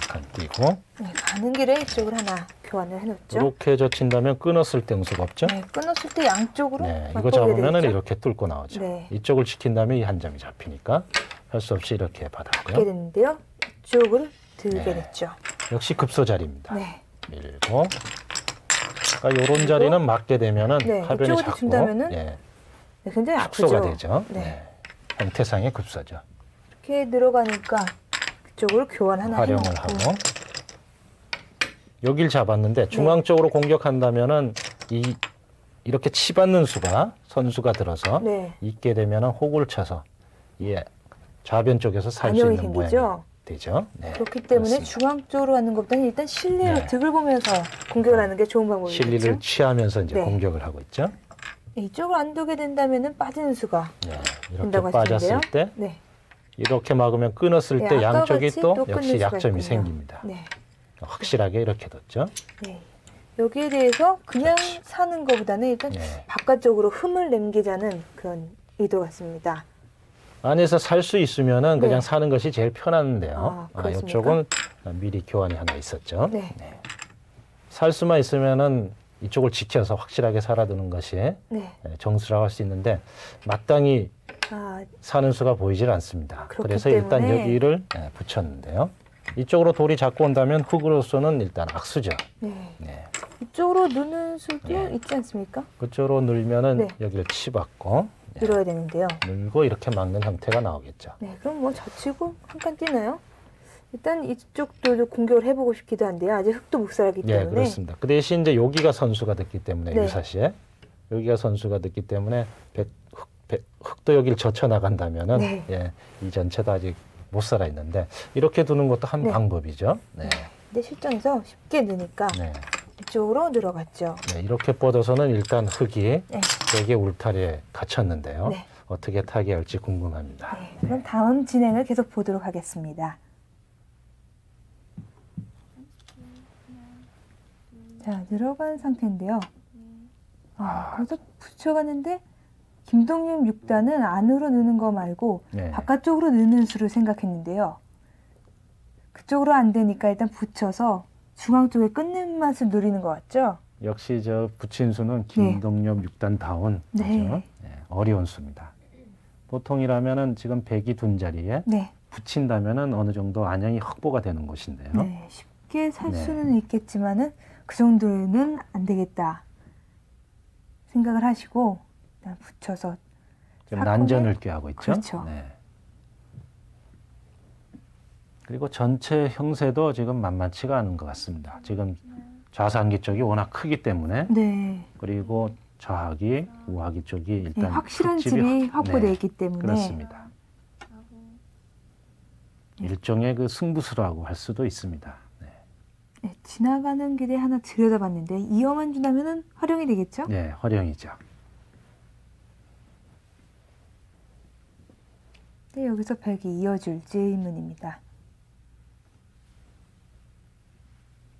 한칸 띄고 네, 가는 길에 이쪽을 하나 교환을 해놓죠. 이렇게 젖힌다면 끊었을 때 응수가 없죠. 네, 끊었을 때 양쪽으로 네, 이거 되겠죠? 이렇게 뚫고 나오죠. 네. 이쪽을 지킨다면 이 한 점이 잡히니까 할 수 없이 이렇게 받았고요. 됐는데요. 이쪽을 들게 네. 됐죠. 역시 급소 자리입니다. 네. 밀고 그러니까 이런 자리는 맞게 되면은 네, 이쪽으로 자꾸 준다면은 예, 네, 굉장히 축소가 아프죠. 되죠. 네. 네. 형태상의 급소죠. 이렇게 들어가니까 그쪽으로 교환 하나 활용을 해놓고. 하고 여길 잡았는데 중앙 쪽으로 공격한다면은 이 이렇게 치받는 수가 선수가 들어서 네. 있게 되면은 혹을 쳐서 이 좌변 쪽에서 살 수 있는. 모양이 되죠. 네. 그렇기 때문에 그렇습니다. 중앙 쪽으로 가는 것보다는 일단 실리를 네. 득을 보면서 공격을 하는 게 좋은 방법이겠죠. 실리를 취하면서 이제 네. 공격을 하고 있죠. 네, 이쪽을 안 두게 된다면은 빠지는 수가 네. 이렇게 빠졌을 하시는데요. 때 네. 이렇게 막으면 끊었을 네, 때 양쪽이 또 또 역시 약점이 있군요. 생깁니다. 네. 확실하게 이렇게 뒀죠. 네. 여기에 대해서 그냥 그렇지. 사는 것보다는 일단 네. 바깥쪽으로 흠을 남기자는 그런 의도 같습니다. 안에서 살 수 있으면 은 그냥 네. 사는 것이 제일 편한데요. 아, 아? 이쪽은 미리 교환이 하나 있었죠. 네. 살 수만 있으면 은 이쪽을 지켜서 확실하게 살아두는 것이 정수라고 할 수 있는데 마땅히 아, 사는 수가 보이질 않습니다. 그래서 일단 때문에- 여기를 예, 붙였는데요. 이쪽으로 돌이 잡고 온다면 흙으로서는 일단 악수죠. 네. 네. 이쪽으로 누는 수도 네. 있지 않습니까? 그쪽으로 늘면은 네. 여기를 치받고 네, 늘어야 되는데요. 늘고 이렇게 막는 형태가 나오겠죠. 네, 그럼 뭐 젖히고 한 칸 뛰나요? 일단 이쪽도 공격을 해보고 싶기도 한데요. 아직 흙도 묵살하기 예, 때문에. 그렇습니다. 그 대신 이제 여기가 선수가 됐기 때문에 네. 유사시에 여기가 선수가 됐기 때문에 백, 흙, 여기를 젖혀 나간다면은 네. 예, 이 전체도 아직 못 살아 있는데 이렇게 두는 것도 한 네. 방법이죠. 네. 근데 실전에서 쉽게 느니까 네. 이쪽으로 늘어갔죠. 네, 이렇게 뻗어서는 일단 흙이 네. 되게 울타리에 갇혔는데요. 네. 어떻게 타개할지 궁금합니다. 네, 그럼 다음 진행을 계속 보도록 하겠습니다. 자, 늘어간 상태인데요. 아, 그래서 붙여갔는데 김동률 6단은 안으로 넣는 거 말고 네. 바깥쪽으로 넣는 수를 생각했는데요. 그쪽으로 안 되니까 일단 붙여서 중앙 쪽에 끊는 맛을 누리는 것 같죠? 역시 저 붙인 수는 김동엽 6단 다운 네. 네, 어려운 수입니다. 보통이라면은 지금 백이 둔 자리에 네. 붙인다면은 어느 정도 안양이 확보가 되는 곳인데요. 네, 쉽게 살 네. 수는 있겠지만은 그 정도는 안 되겠다 생각을 하시고 붙여서 지금 난전을 꾀하고 있죠. 그렇죠. 네. 그리고 전체 형세도 지금 만만치가 않은 것 같습니다. 지금 좌상기 쪽이 워낙 크기 때문에 네, 그리고 좌하기, 우하기 쪽이 네, 일단 확실한 흙집이 집이 확- 확보되어 네, 있기 때문에 그렇습니다. 일종의 그 승부수라고 할 수도 있습니다. 네. 네, 지나가는 길에 하나 들여다봤는데 이어만 준다면은 활용이 되겠죠? 네, 활용이죠. 네, 여기서 벽이 이어줄 지 의문입니다.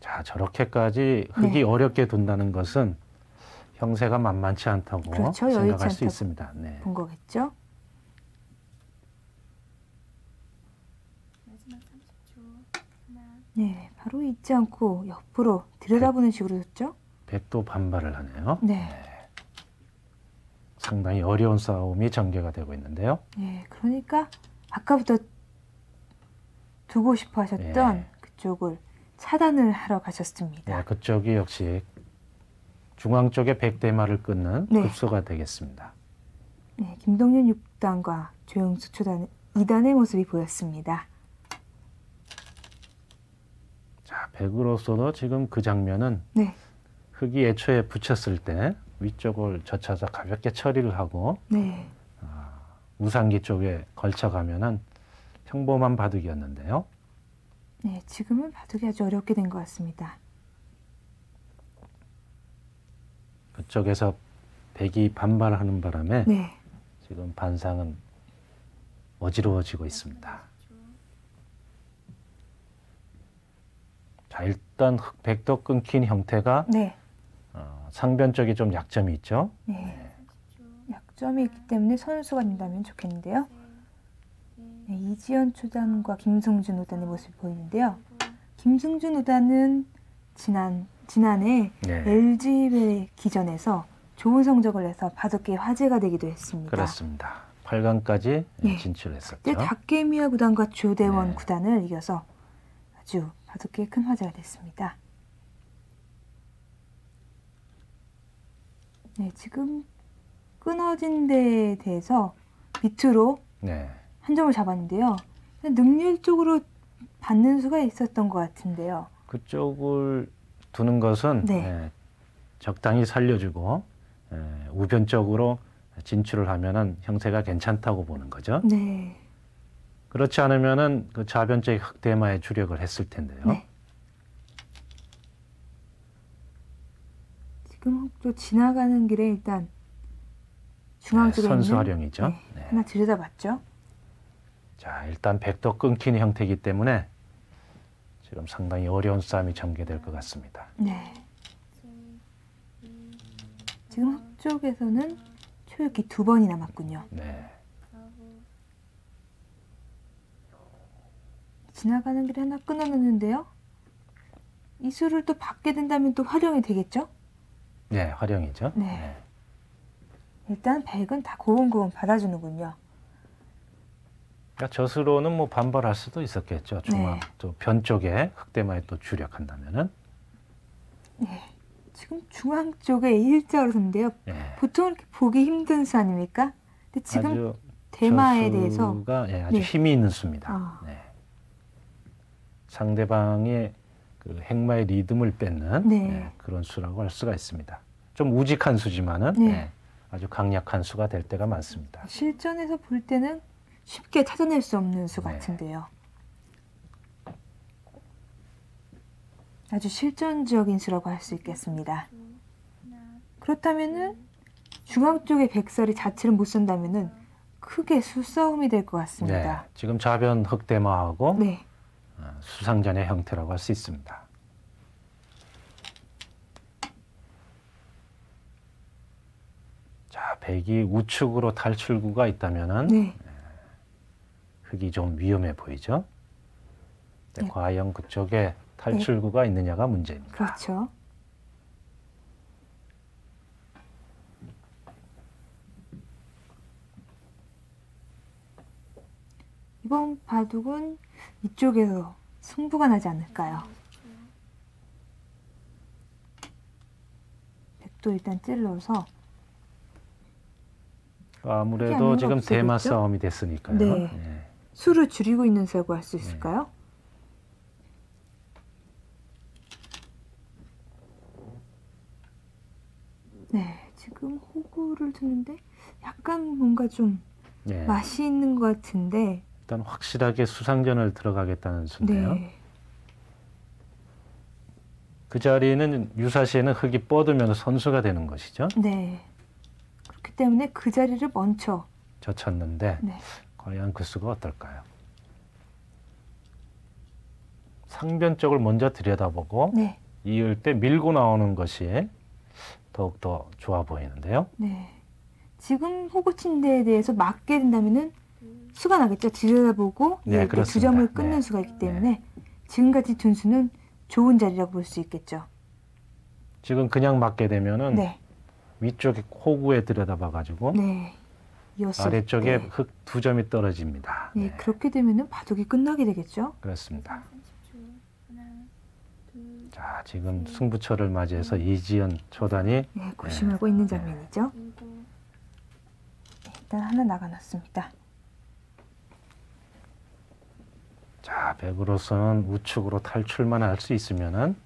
자, 저렇게까지 흙이 네. 어렵게 둔다는 것은 형세가 만만치 않다고 그렇죠, 생각할 수 않다고. 있습니다. 네. 본 거겠죠? 네, 바로 잊지 않고 옆으로 들여다보는 식으로 줬죠? 백도 반발을 하네요. 네. 상당히 어려운 싸움이 전개가 되고 있는데요. 네, 그러니까 아까부터 두고 싶어 하셨던 네. 그쪽을 차단을 하러 가셨습니다. 네, 그쪽이 역시 중앙 쪽에 백대마를 끊는 네. 급소가 되겠습니다. 네, 김동윤 6단과 조영수 초단 2단의 모습이 보였습니다. 자, 백으로서도 지금 그 장면은 네, 흙이 애초에 붙였을 때 위쪽을 젖혀서 가볍게 처리를 하고 네, 우상기 쪽에 걸쳐가면은 평범한 바둑이었는데요. 네, 지금은 바둑이 아주 어렵게 된 것 같습니다. 그쪽에서 백이 반발하는 바람에 네, 지금 반상은 어지러워지고 있습니다. 자, 일단 흙- 백도 끊긴 형태가 네, 어, 상변 쪽이 좀 약점이 있죠. 네. 약점이 있기 때문에 선수가 된다면 좋겠는데요. 네, 이지연 초단과 김승준 우단의 모습이 보이는데요. 김승준 우단은 지난 지난해 네, LG배 기전에서 좋은 성적을 내서 바둑계 화제가 되기도 했습니다. 그렇습니다. 8강까지 네. 진출했었죠. 그때 다케미야 구단과 조대원 네. 구단을 이겨서 아주 바둑계에 큰 화제가 됐습니다. 네, 지금 끊어진 데에 대해서 밑으로 네. 한 점을 잡았는데요. 능률적으로 받는 수가 있었던 것 같은데요. 그쪽을 두는 것은 네. 예, 적당히 살려주고 예, 우변적으로 진출을 하면은 형태가 괜찮다고 보는 거죠. 네. 그렇지 않으면은 그 좌변적 흑대마에 주력을 했을 텐데요. 네. 지금 또 지나가는 길에 일단 중앙 네, 쪽에 선수 있는 활용이죠. 네, 네. 하나 들여다봤죠. 자, 일단 백도 끊긴 형태이기 때문에 지금 상당히 어려운 싸움이 전개될 것 같습니다. 네. 지금 흑 쪽에서는 초역이 두 번이 남았군요. 네. 지나가는 길에 하나 끊어놓는데요. 이 수를 또 받게 된다면 또 활용이 되겠죠? 네, 활용이죠. 네. 일단 백은 다 고분고분 받아주는군요. 그러니까 저수로는 뭐 반발할 수도 있었겠죠. 중앙 네. 또변 쪽에 흑대마에 또 주력한다면은. 지금 중앙 쪽에 일자로 섰는데요. 예. 보통 이렇게 보기 힘든 수 아닙니까? 근데 지금 아주 대마에 대해서 예, 아주 네. 힘이 있는 수입니다. 아. 네. 상대방의 그 행마의 리듬을 뺏는 네. 예, 그런 수라고 할 수가 있습니다. 좀 우직한 수지만은 네. 예, 아주 강력한 수가 될 때가 많습니다. 실전에서 볼 때는 쉽게 찾아낼 수 없는 수 네. 같은데요. 아주 실전적인 수라고 할 수 있겠습니다. 그렇다면은 중앙 쪽의 백설이 자체를 못 쓴다면은 크게 수싸움이 될것 네, 같습니다. 지금 좌변 흑대마하고 네. 어, 수상전의 형태라고 할 수 있습니다. 자, 백이 우측으로 탈출구가 있다면은 네. 흙이 좀 위험해 보이죠. 네. 과연 그쪽에 탈출구가 있느냐가 문제입니다. 그렇죠. 이번 바둑은 이쪽에서 승부가 나지 않을까요? 백도 일단 찔러서 아무래도 지금? 대마 싸움이 됐으니까요. 네. 예. 수를 줄이고 있는 수라고 할수 네. 있을까요? 네, 지금 호구를 두는데 약간 뭔가 좀 예. 맛이 있는 것 같은데 일단 확실하게 수상전을 들어가겠다는 수인데요. 네, 그 자리는 유사시에는 흙이 뻗으면서 선수가 되는 것이죠. 네. 그렇기 때문에 그 자리를 먼저 젖혔는데 네, 과연 그 수가 어떨까요? 상변 쪽을 먼저 들여다보고 네, 이을 때 밀고 나오는 것이 더욱더 좋아 보이는데요. 네. 지금 호구 친 데에 대해서 맞게 된다면은 수가 나겠죠. 들여다보고 네, 이럴 때두 그렇습니다. 점을 끊는 네. 수가 있기 때문에 지금까지 둔수는 좋은 자리라고 볼 수 있겠죠. 지금 그냥 맞게 되면은 네, 위쪽에 호구에 들여다봐 가지고 네. 아래쪽에 때. 흙두 점이 떨어집니다. 네, 네, 그렇게 되면은 바둑이 끝나게 되겠죠. 그렇습니다. 30초. 하나, 둘, 자, 지금 승부처를 맞이해서 이지연 초단이 네, 고심하고 있는 장면이죠. 일단 하나 나가놨습니다. 자, 백으로서는 우측으로 탈출만 할 수 있으면은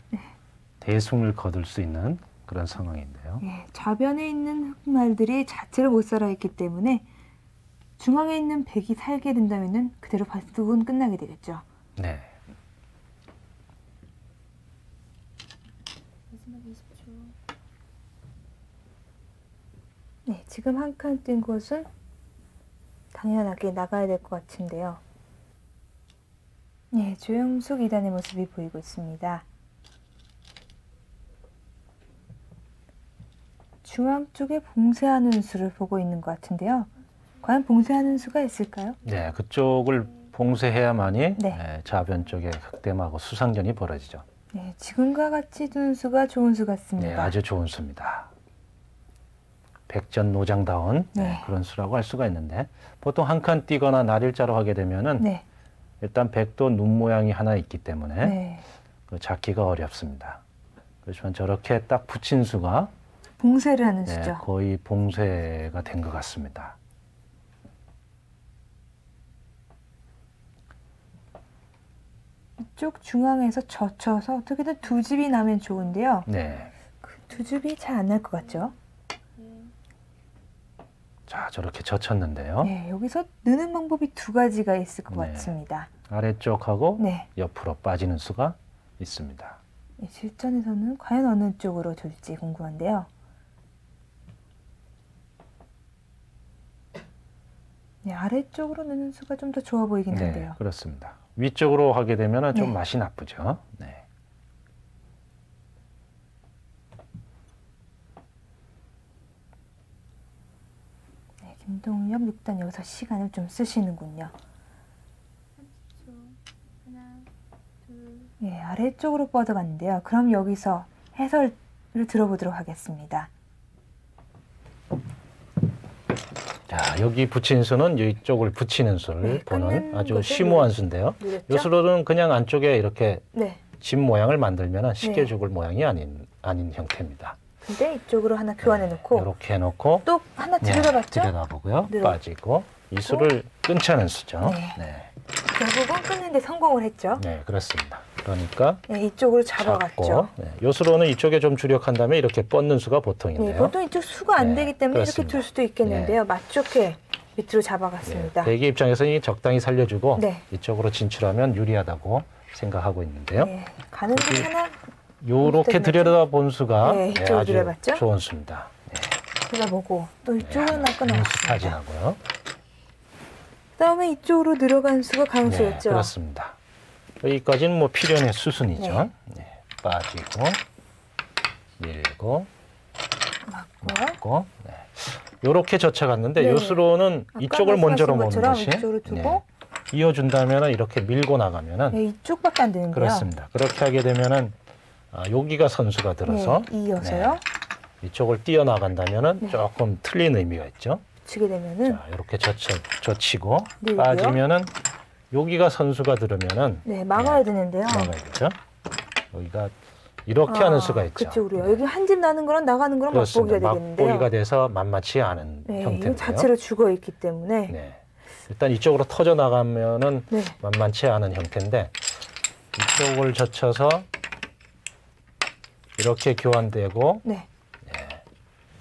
대승을 거둘 수 있는 그런 상황인데요. 예, 좌변에 있는 흑말들이 자체를 못 살아있기 때문에 중앙에 있는 백이 살게 된다면은 그대로 바둑은 끝나게 되겠죠. 네. 마지막 20초. 네, 지금 한 칸 뛴 곳은 당연하게 나가야 될 것 같은데요. 네, 조영숙 이단의 모습이 보이고 있습니다. 중앙 쪽에 봉쇄하는 수를 보고 있는 것 같은데요. 과연 봉쇄하는 수가 있을까요? 네, 그쪽을 봉쇄해야만이 네. 예, 좌변 쪽에 흑대마하고 수상전이 벌어지죠. 네, 지금과 같이 둔 수가 좋은 수 같습니다. 네, 아주 좋은 수입니다. 백전 노장다운 네. 네, 그런 수라고 할 수가 있는데 보통 한 칸 뛰거나 날일자로 하게 되면은 네, 일단 백도 눈 모양이 하나 있기 때문에 네, 그 잡기가 어렵습니다. 그렇지만 저렇게 딱 붙인 수가 봉쇄를 하는 네, 수죠. 거의 봉쇄가 된 것 같습니다. 이쪽 중앙에서 젖혀서 어떻게든 두 집이 나면 좋은데요. 네. 그 두 집이 잘 안 날 것 같죠? 네. 자, 저렇게 젖혔는데요. 네, 여기서 느는 방법이 두 가지가 있을 것 어? 네. 같습니다. 아래쪽하고 네, 옆으로 빠지는 수가 있습니다. 이 실전에서는 과연 어느 쪽으로 둘지 궁금한데요. 네, 아래쪽으로 느는 수가 좀 더 좋아 보이긴 네, 한데요. 그렇습니다. 위쪽으로 하게 되면 좀 네. 맛이 나쁘죠. 네. 네, 김동엽 6단 여기서 시간을 좀 쓰시는군요. 30초. 하나, 둘, 예, 아래쪽으로 뻗어갔는데요. 그럼 여기서 해설을 들어보도록 하겠습니다. 자, 여기 붙인 수는 이쪽을 붙이는 수를 네, 보는 아주 심오한 수인데요. 요 수로는 그냥 안쪽에 이렇게 네. 집 모양을 만들면 쉽게 네. 죽을 모양이 아닌 아닌 형태입니다. 근데 이쪽으로 하나 교환해 놓고 이렇게 해놓고 또 하나 네, 들여다봤죠? 들여다보고요. 늘어- 빠지고 이 수를 끊자는 수죠. 네. 네. 결국은 끊는데 성공을 했죠. 네, 그렇습니다. 그러니까 네, 이쪽으로 잡아갔죠. 네, 요 수로는 이쪽에 좀 주력한 다음에 이렇게 뻗는 수가 네, 보통인데요. 보통 이쪽 수가 안 네, 되기 때문에 그렇습니다. 이렇게 둘 수도 있겠는데요. 맞 좋게 밑으로 잡아갔습니다. 네, 대기 입장에서는 적당히 살려주고 네. 이쪽으로 진출하면 유리하다고 생각하고 있는데요. 네, 가는 길 하나 요렇게 어떻게 들여다 본 수가 네, 이쪽으로 아주 들여봤죠? 좋은 수입니다. 네, 들여다보고 또 이쪽으로 뉴스 끊어갔습니다. 사진하고요. 그다음에 이쪽으로 들어간 수가 네, 강수였죠. 그렇습니다. 여기까지는 뭐 필연의 수순이죠. 네. 네, 빠지고 밀고 맞고요. 고 네. 요렇게 젖혀갔는데 네. 요 수로는 아까 이쪽을 먼저 말씀하신 넘어오는 것처럼 것이 이쪽으로 두고 이어준다면 이렇게 밀고 나가면 은 네, 이쪽밖에 안 되는데요. 그렇습니다. 그렇게 하게 되면 은 아, 여기가 선수가 들어서 네, 이어서요. 이쪽을 뛰어 나간다면은 네. 조금 틀린 의미가 있죠. 치게 되면은 자, 이렇게 젖혀 젖히고 밀고요. 빠지면은 여기가 선수가 들으면은 네, 막아야 네. 되는데요. 막아야 되죠. 여기가 이렇게 아, 하는 수가 있죠. 그쪽으로요. 네. 여기 한 집 나는 거랑 나가는 거랑. 맛보기가 되겠는데요. 맛보기가 돼서 만만치 않은 네, 형태인데요. 자체로 죽어 있기 때문에 네. 네. 일단 이쪽으로 터져 나가면은 만만치 않은 형태인데 이쪽을 젖혀서 이렇게 교환되고 네,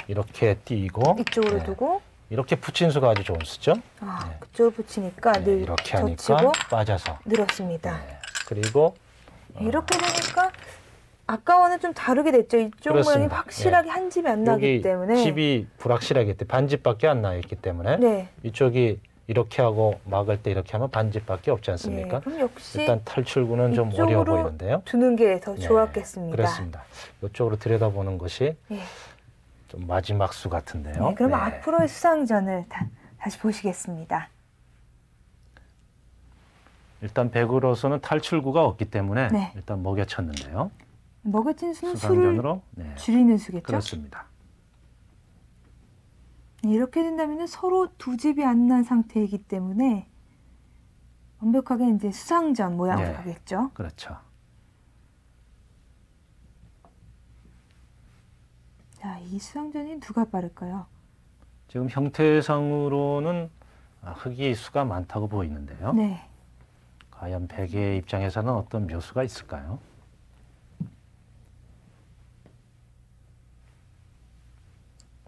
이렇게 띄고 이쪽으로 네. 두고 이렇게 붙인 수가 아주 좋은 수죠. 아, 네. 그쪽으로 붙이니까 네, 늘 이렇게 하니까 빠져서 늘었습니다. 네. 그리고 네, 이렇게 되니까 아까와는 좀 다르게 됐죠. 이쪽 모양이. 확실하게 한 집이 안 나기 때문에 집이 불확실하기 때문에 반집밖에 안 나 있기 때문에 네, 이쪽이 이렇게 하고 막을 때 이렇게 하면 반집밖에 없지 않습니까? 네, 그럼 역시 일단 탈출구는 좀 어려워 보이는데요. 두는 게더 네, 좋았겠습니다. 그렇습니다. 이쪽으로 들여다보는 것이 네. 좀 마지막 수 같은데요. 네, 그럼 네. 앞으로의 수상전을 다, 다시 보시겠습니다. 일단 백으로서는 탈출구가 없기 때문에 네. 일단 먹여쳤는데요. 먹여진 수는 수를 네. 줄이는 수겠죠? 그렇습니다. 네, 이렇게 된다면 서로 두 집이 안 난 상태이기 때문에 완벽하게 이제 수상전 모양으로 네. 가겠죠. 그렇죠. 자, 이 수상전이 누가 빠를까요? 지금 형태상으로는 아, 흙이 수가 많다고 보이는데요. 네, 과연 백의 입장에서는 어떤 묘수가 있을까요?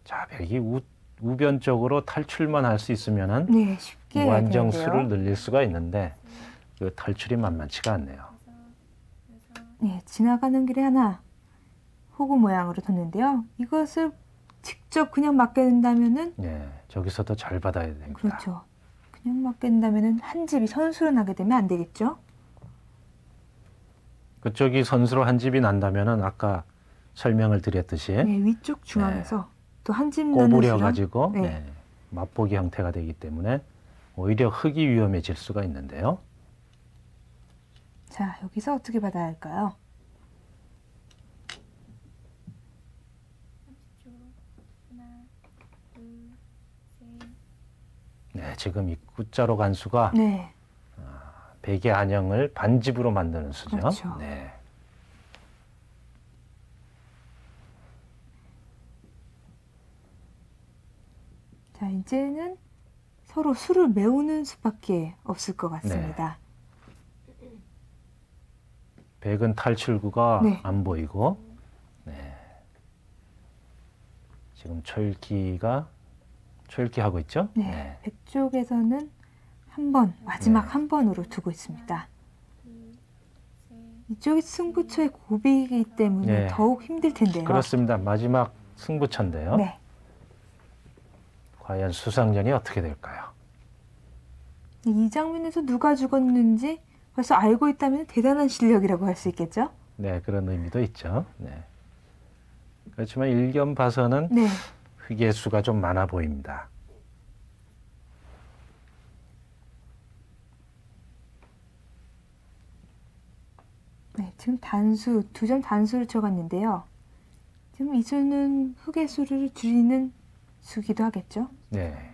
자, 백이 우, 우변적으로 탈출만 할 수 있으면은 네, 쉽게 완정. 수를 늘릴 수가 있는데 그 탈출이 만만치가 않네요. 네, 지나가는 길에 하나 호구 모양으로 뒀는데요. 이것을 직접 그냥 맞게 된다면은 네, 저기서도 잘 받아야 됩니다. 그렇죠. 그냥 맞게 된다면은 한 집이 선수로 나게 되면 안 되겠죠? 그쪽이 선수로 한 집이 난다면은 아까 설명을 드렸듯이 네, 위쪽 중앙에서 또 한집 나는 꼬부려 가지고 네. 네, 맛보기 형태가 되기 때문에 오히려 흙이 위험해질 수가 있는데요. 자, 여기서 어떻게 받아야 할까요? 30초. 하나, 둘, 셋, 네, 지금 이 구자로 간 수가 네, 백의 안형을 반집으로 만드는 수죠. 그렇죠. 네. 이제는 서로 수를 메우는 수밖에 없을 것 같습니다. 백은 탈출구가 네. 안 보이고 네. 지금 초읽기가 초읽기 하고 있죠? 네. 백 쪽에서는 한 번, 마지막 네. 한 번으로 두고 있습니다. 이쪽이 승부처의 고비이기 때문에 네. 더욱 힘들 텐데요. 그렇습니다. 마지막 승부처인데요. 네. 과연 수상전이 어떻게 될까요? 이 장면에서 누가 죽었는지 벌써 알고 있다면 대단한 실력이라고 할 수 있겠죠? 네, 그런 의미도 있죠. 네. 그렇지만 일견 봐서는 네. 흑의 수가 좀 많아 보입니다. 네, 지금 단수, 두 점 단수를 쳐갔는데요. 지금 이 수는 흑의 수를 줄이는 수기도 하겠죠? 네.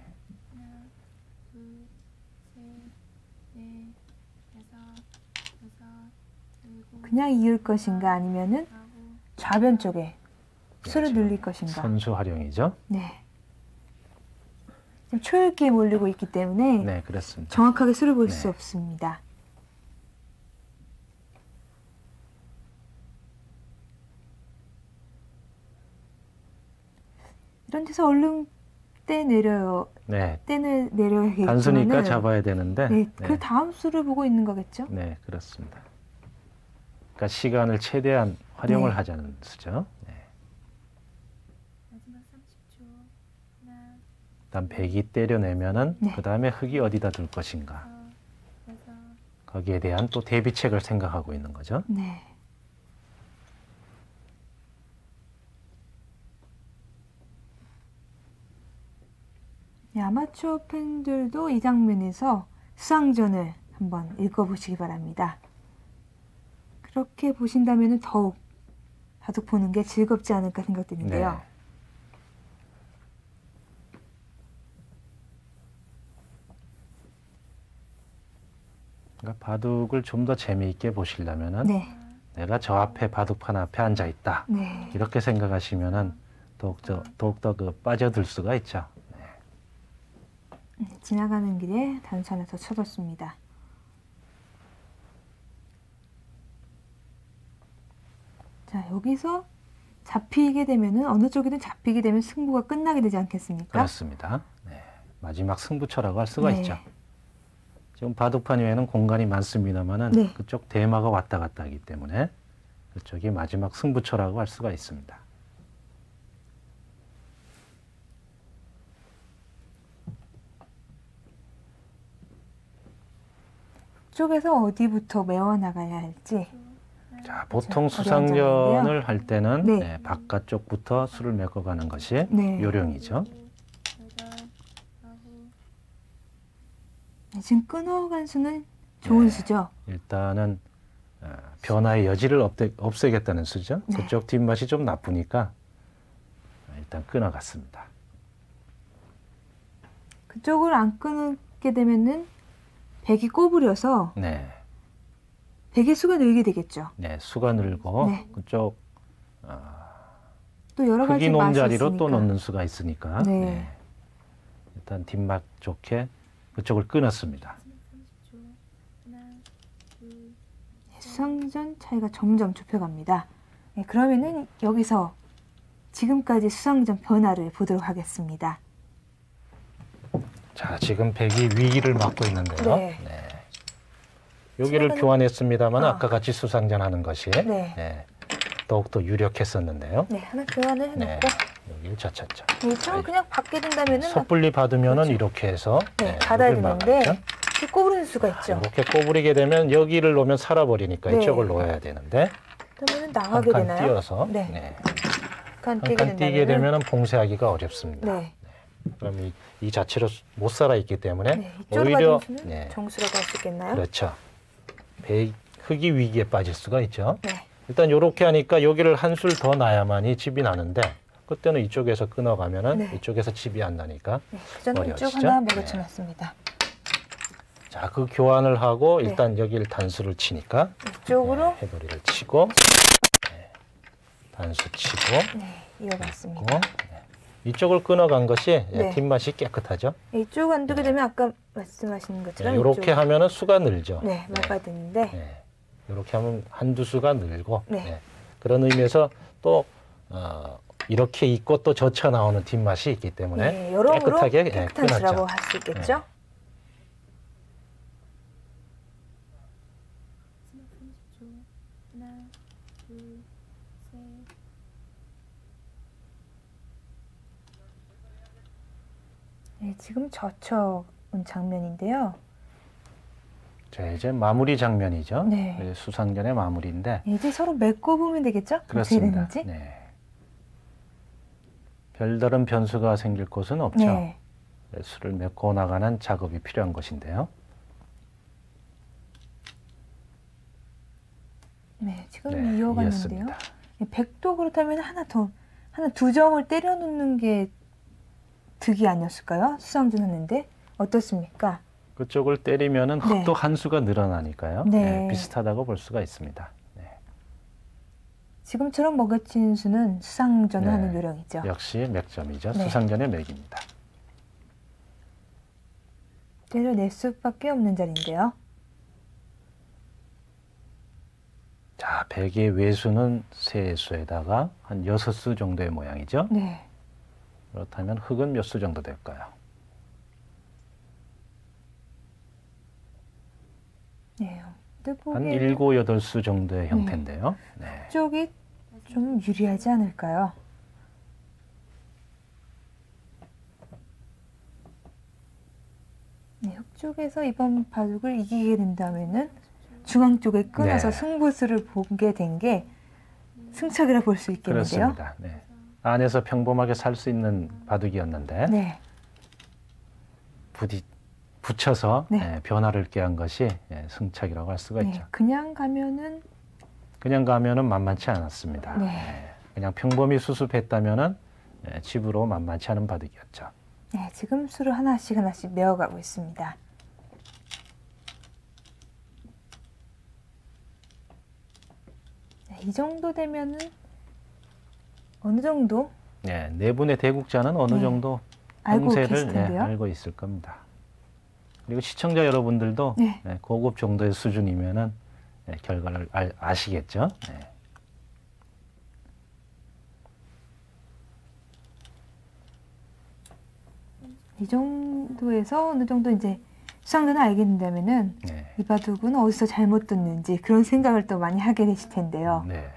그냥 이을 것인가 아니면은 좌변 쪽에 수를 지금 늘릴 것인가. 선수 활용이죠. 네. 지금 초읽기에 몰리고 있기 때문에 네, 그렇습니다. 정확하게 수를 볼수 네. 없습니다. 이런 데서 얼른 떼 내려요. 네. 떼는 내려야겠지만 단수니까 잡아야 되는데. 네, 그 다음 수를 보고 있는 거겠죠? 네, 그렇습니다. 그러니까 시간을 최대한 활용을 네. 하자는 수죠. 네. 마지막 30초. 하나, 일단 백이 때려내면은 네. 그 다음에 흑이 어디다 둘 것인가. 여섯, 거기에 대한 또 대비책을 생각하고 있는 거죠. 네. 네, 아마추어 팬들도 이 장면에서 수상전을 한번 읽어보시기 바랍니다. 그렇게 보신다면 더욱 바둑 보는 게 즐겁지 않을까 생각되는데요. 네. 그러니까 바둑을 좀 더 재미있게 보시려면은 네. 내가 저 앞에 바둑판 앞에 앉아 있다 네. 이렇게 생각하시면은 더욱더 더욱더 그 빠져들 수가 있죠. 네, 지나가는 길에 더 쳐뒀습니다. 자, 여기서 잡히게 되면은 어느 쪽이든 잡히게 되면 승부가 끝나게 되지 않겠습니까? 그렇습니다. 네. 마지막 승부처라고 할 수가 네. 있죠. 지금 바둑판 외에는 공간이 많습니다만은 네. 그쪽 대마가 왔다 갔다 하기 때문에 그쪽이 마지막 승부처라고 할 수가 있습니다. 쪽에서 어디부터 메워 나가야 할지. 자, 보통. 수상전을 할 때는 네. 네, 바깥쪽부터 수를 메꿔가는 것이 네. 요령이죠. 네, 지금 끊어간 수는 좋은 네. 수죠. 일단은 어, 변화의 여지를 없애, 없애겠다는 수죠. 네. 그쪽 뒷맛이 좀 나쁘니까 일단 끊어갔습니다. 그쪽을 안 끊게 되면은 백이 꼬부려서 네, 백의 수가 늘게 되겠죠. 네 수가 늘고 네. 그쪽 어, 또 여러 가지 맛이 놈자리로 또. 넣는 수가 있으니까 네. 네. 일단 뒷맛 좋게 그쪽을 끊었습니다. 30초. 하나, 둘, 수상전 차이가 점점 좁혀갑니다. 네, 그러면은 여기서 지금까지 수상전 변화를 보도록 하겠습니다. 자, 지금 백이 위기를 맞고 있는데요. 네. 여기를 최근- 교환했습니다만 아. 아까 같이 수상전 하는 것이 네. 네, 더욱더 유력했었는데요. 네, 하나 교환을 해놓고 네, 여기를 젖혔죠. 네, 이쪽을 그냥 받게 된다면은 섣불리 받으면 은 이렇게 해서 네, 받아야 여기를 되는데. 이렇게 꼬부리는 수가 있죠. 이렇게 꼬부리게 되면 여기를 놓으면 살아버리니까 네. 이쪽을 놓아야 되는데 그러면은 한 나가게 칸 되나요? 띄어서 네. 네. 한한칸 띄게 되면은 봉쇄하기가 어렵습니다. 네, 그럼 이, 이 자체로 못 살아 있기 때문에 네, 오히려 네, 정수라고 할 수 있겠나요? 그렇죠. 배 흙이 위기에 빠질 수가 있죠. 네, 일단 이렇게 하니까 여기를 한술더 나야만이 집이 나는데 그때는 이쪽에서 끊어가면은 네. 이쪽에서 집이 안 나니까 네, 그 이쪽 어려우시죠? 하나 네. 메고쳐놨습니다. 자 그 교환을 하고 네. 일단 여기를 단수를 치니까 이쪽으로 네, 해돌이를 치고 네, 단수 치고 네, 이어갔습니다. 네, 이쪽을 끊어간 것이 예, 네. 뒷맛이 깨끗하죠. 이쪽 안 두게 되면 아까 말씀하신 것처럼 이렇게 이쪽. 하면 은 수가 늘죠. 네, 막아드는데 네. 이렇게 하면 한두 수가 늘고 네. 네. 그런 의미에서 또 어, 이렇게 익고 또 젖혀 나오는 뒷맛이 있기 때문에 네, 여러모로 깨끗하게 예, 깨끗한 수라고 끊었죠. 할수 있겠죠? 네. 마지막 30초. 하나, 둘, 셋. 네, 지금 젖혀온 장면인데요. 자, 이제 마무리 장면이죠. 네. 네, 수상전의 마무리인데 네, 이제 서로 메꿔 보면 되겠죠? 어떻게 그렇습니다. 네. 별다른 변수가 생길 곳은 없죠. 네. 네, 술을 메꿔 나가는 작업이 필요한 것인데요. 네, 지금 네, 이어갔는데요. 이었습니다. 네, 100도 그렇다면 하나 더, 하나 두 점을 때려 놓는 게 득이 아니었을까요? 수상전 하는데 어떻습니까? 그쪽을 때리면은 네. 흙도 한 수가 늘어나니까요. 네. 네, 비슷하다고 볼 수가 있습니다. 네. 지금처럼 먹여친 수는 수상전을 네. 하는 요령이죠. 역시 맥점이죠. 네. 수상전의 맥입니다. 때려낼 수밖에 없는 자리인데요. 자, 백의 외수는 세 수에다가 한 여섯 수 정도의 모양이죠. 네. 그렇다면 흙은 몇 수 정도 될까요? 네. 한 일곱 여덟 수 정도의 형태인데요. 네. 쪽이 좀 유리하지 않을까요? 네, 흙쪽에서 이번 바둑을 이기게 된다면은 중앙 쪽에 끊어서 네. 승부수를 보게 된 게 승척이라 볼 수 있겠는데요. 그렇습니다. 네. 안에서 평범하게 살 수 있는 바둑이었는데 네, 부디 붙여서 네. 예, 변화를 꾀한 것이 예, 승착이라고 할 수가 네, 있죠. 그냥 가면은 그냥 가면은 만만치 않았습니다. 네. 예, 그냥 평범히 수습했다면은 예, 집으로 만만치 않은 바둑이었죠. 네, 지금 수를 하나씩 하나씩 메어가고 있습니다. 네, 이 정도 되면은 어느 정도 예, 네 분의 대국자는 어느 네. 정도 형세를 계실 예. 알고 있을 겁니다. 그리고 시청자 여러분들도 네. 예, 고급 정도의 수준이면은 예, 결과를 알- 아시겠죠. 예. 이 정도에서 어느 정도 이제 수상자는 알게 된다면은 네. 이 바둑은 어디서 잘못 뒀는지 그런 생각을 또 많이 하게 되실 텐데요. 네.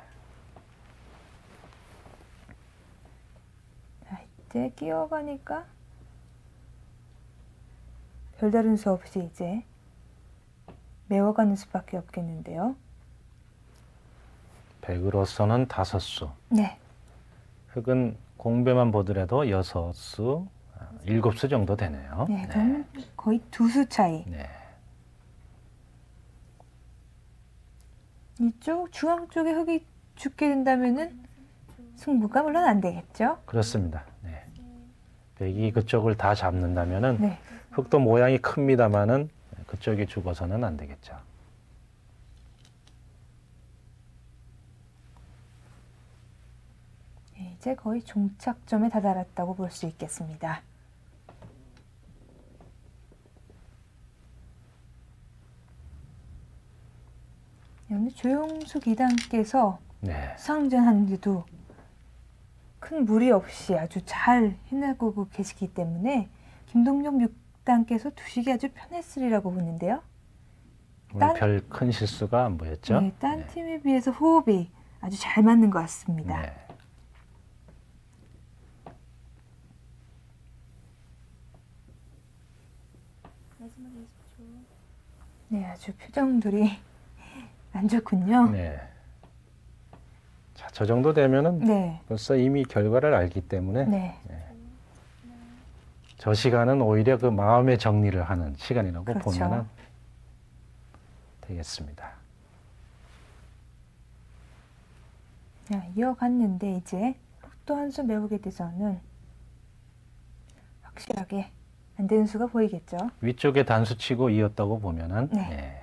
자, 이제 끼어가니까 별다른 수 없이 이제 메워가는 수밖에 없겠는데요. 백으로서는 다섯 수, 네, 흙은 공배만 보더라도 여섯 수, 아, 일곱 수 정도 되네요. 네, 그럼 거의 두 수 차이. 네. 이쪽 중앙 쪽에 흙이 죽게 된다면은 승부가 물론 안 되겠죠. 그렇습니다. 네. 백이 그쪽을 다 잡는다면은 네, 흙도 모양이 큽니다마는 그쪽이 죽어서는 안 되겠죠. 네, 이제 거의 종착점에 다다랐다고 볼 수 있겠습니다. 네, 오늘 조용수 기단께서 네. 수상전하는데도 큰 무리 없이 아주 잘 해나가고 계시기 때문에 김동영 6단께서 두식이 아주 편했으리라고 보는데요. 딴- 오늘 별큰 실수가 안 보였죠? 네, 딴 팀에 비해서 호흡이 아주 잘 맞는 것 같습니다. 네. 마지막 20초. 네, 아주 표정들이 안 좋군요. 네. 자, 저 정도 되면은 네, 벌써 이미 결과를 알기 때문에 네, 저 시간은 오히려 그 마음의 정리를 하는 시간이라고 그렇죠. 보면은 되겠습니다. 자, 이어갔는데 이제 또 한수 메우게 돼서는 확실하게 안 되는 수가 보이겠죠. 위쪽에 단수 치고 이었다고 보면은 네. 네.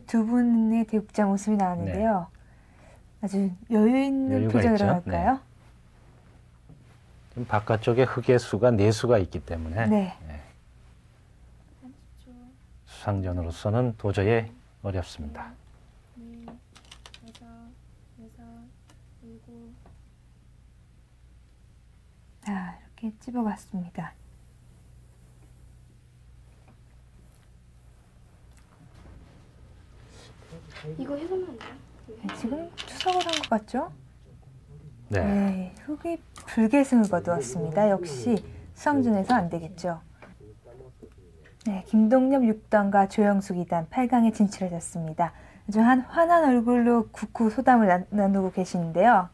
두 분의 대국자 모습이 나왔는데요. 아주 여유 있는 네. 표정이라고. 네. 할까요? 바깥쪽에 흙의 수가 네 수가 있기 때문에 네. 예, 30초. 수상전으로서는 도저히 어렵습니다. 네, 자, 이렇게 찝어봤습니다. 이거 해보면 안 돼요? 네, 지금 투석을 한 것 같죠? 네. 네, 흙이 불계승을 거두었습니다. 역시 수상전에서 안 되겠죠. 네, 김동엽 6단과 조영숙 2단 8강에 진출하셨습니다. 아주 한 환한 얼굴로 국후 소담을 나- 나누고 계시는데요.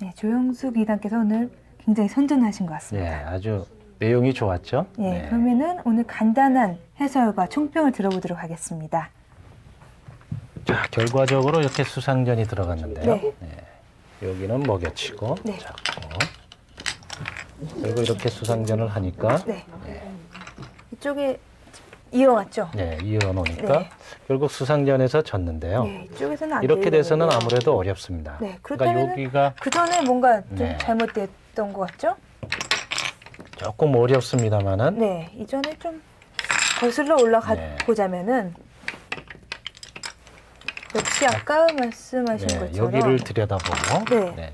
네, 조영숙 2단께서 오늘 굉장히 선전하신 것 예, 같습니다. 아주 내용이 좋았죠. 네, 그러면은 오늘 간단한 해설과 총평을 들어보도록 하겠습니다. 자, 결과적으로 이렇게 수상전이 들어갔는데요. 네. 네, 여기는 먹여치고 네. 잡고 그리고 이렇게 수상전을 하니까 네. 이쪽에 이어왔죠? 네, 이어놓으니까 네. 결국 수상전에서 졌는데요. 네, 이쪽에서는 안 이렇게 돼서는. 아무래도 어렵습니다. 네, 그러니까 여기가 그 전에 뭔가 좀 네. 잘못됐던 것 같죠? 조금 어렵습니다만은 네, 이전에 좀 거슬러 올라가 네. 보자면은 역시 아까 말씀하신 네, 것처럼 여기를 들여다보고 네. 네.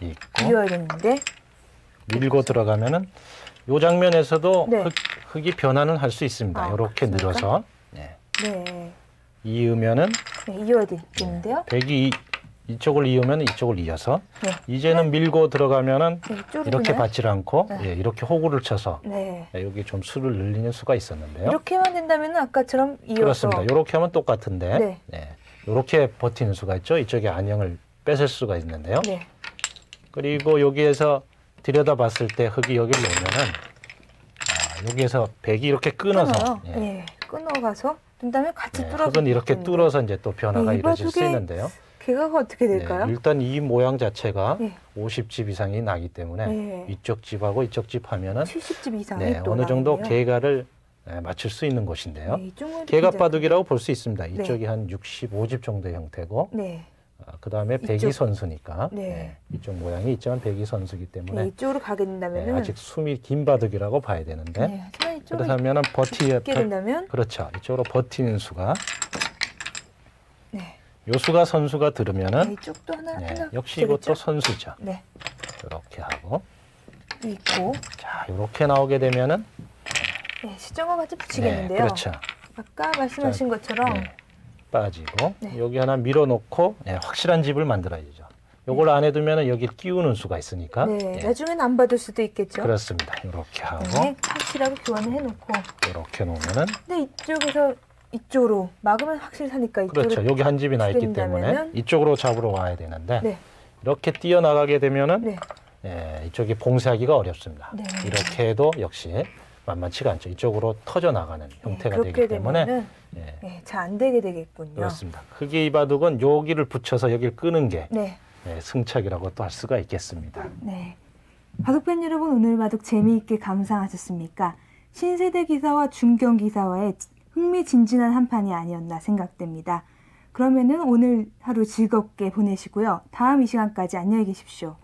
있고 이어야 되는데 밀고 들어가면은 요 장면에서도 네. 흙, 흙이 변화는 할 수 있습니다. 아, 이렇게 그렇습니까? 늘어서 네. 네, 이으면은 네 이어야 되겠는데요. 백이 이- 이쪽을 이으면 이쪽을 이어서 네, 이제는 밀고 들어가면은 네 이렇게 그냥- 받질 않고 네. 예, 이렇게 호구를 쳐서 네, 예, 여기 좀 수를 늘리는 수가 있었는데요. 이렇게만 된다면 아까처럼 이어서 그렇습니다. 이렇게 하면 똑같은데 네. 네. 이렇게 버티는 수가 있죠. 이쪽에 안형을 뺏을 수가 있는데요. 네, 그리고 여기에서 들여다봤을 때 흙이 여기를 오면은 아, 여기에서 백이 이렇게 끊어서. 예. 네, 끊어가서 된다면 같이 네, 뚫어서 흙은 이렇게 뚫어서 이제 또 변화가 네, 이 이루어질 수 있는데요. 개가가 어떻게 될까요? 네, 일단 이 모양 자체가 네. 50집 이상이 나기 때문에 네. 이쪽 집하고 이쪽 집 하면은 70집 이상이 네, 또 어느 정도 나오네요. 개가를 네, 맞출 수 있는 곳인데요. 네, 개가 바둑이라고 볼 수 있습니다. 이쪽이 한 65집 정도의 형태고 네, 그 다음에 백이. 선수니까 네. 네, 이쪽 모양이 있지만 백이 선수기 때문에 네, 이쪽으로 가게 네, 된다면은 아직 숨이 긴 바둑이라고 봐야 되는데 네, 하지만 이쪽으로 그렇다면은 버티 있게 된다면 그렇죠 이쪽으로 버티는 수가 네, 요 수가 선수가 네, 들으면은 이쪽도 하나 네, 하나 역시 되겠죠? 이것도 선수죠. 네, 이렇게 하고. 있고. 자 이렇게 나오게 되면은 네, 시정을 같이 붙이겠는데요. 네, 그렇죠. 아까 말씀하신 것처럼 네, 빠지고 네. 여기 하나 밀어놓고 네, 확실한 집을 만들어야죠. 요걸 안 해두면은 여기 끼우는 수가 있으니까. 네, 네, 나중엔 안 받을 수도 있겠죠. 그렇습니다. 이렇게 하고. 네, 확실하게 교환을 해놓고. 이렇게 놓으면은 근데 이쪽에서 이쪽으로 막으면 확실히 사니까 이쪽으로 그렇죠. 여기 한 집이 나 있기 때문에 이쪽으로 잡으러 와야 되는데 네, 이렇게 뛰어나가게 되면은 네, 예, 이쪽이 봉쇄하기가 어렵습니다. 네. 이렇게 해도 역시 만만치가 않죠. 이쪽으로 터져 나가는 형태가 네, 그렇게 되기 때문에 예, 네, 잘안 되게 되겠군요. 그렇습니다. 흙의 이 바둑은 여기를 붙여서 여기를 끄는 게 네, 예, 승착이라고 또 할 수가 있겠습니다. 네. 바둑팬 여러분 오늘 바둑 재미있게 감상하셨습니까? 신세대 기사와 중경 기사와의 흥미진진한 한 판이 아니었나 생각됩니다. 그러면은 오늘 하루 즐겁게 보내시고요. 다음 이 시간까지 안녕히 계십시오.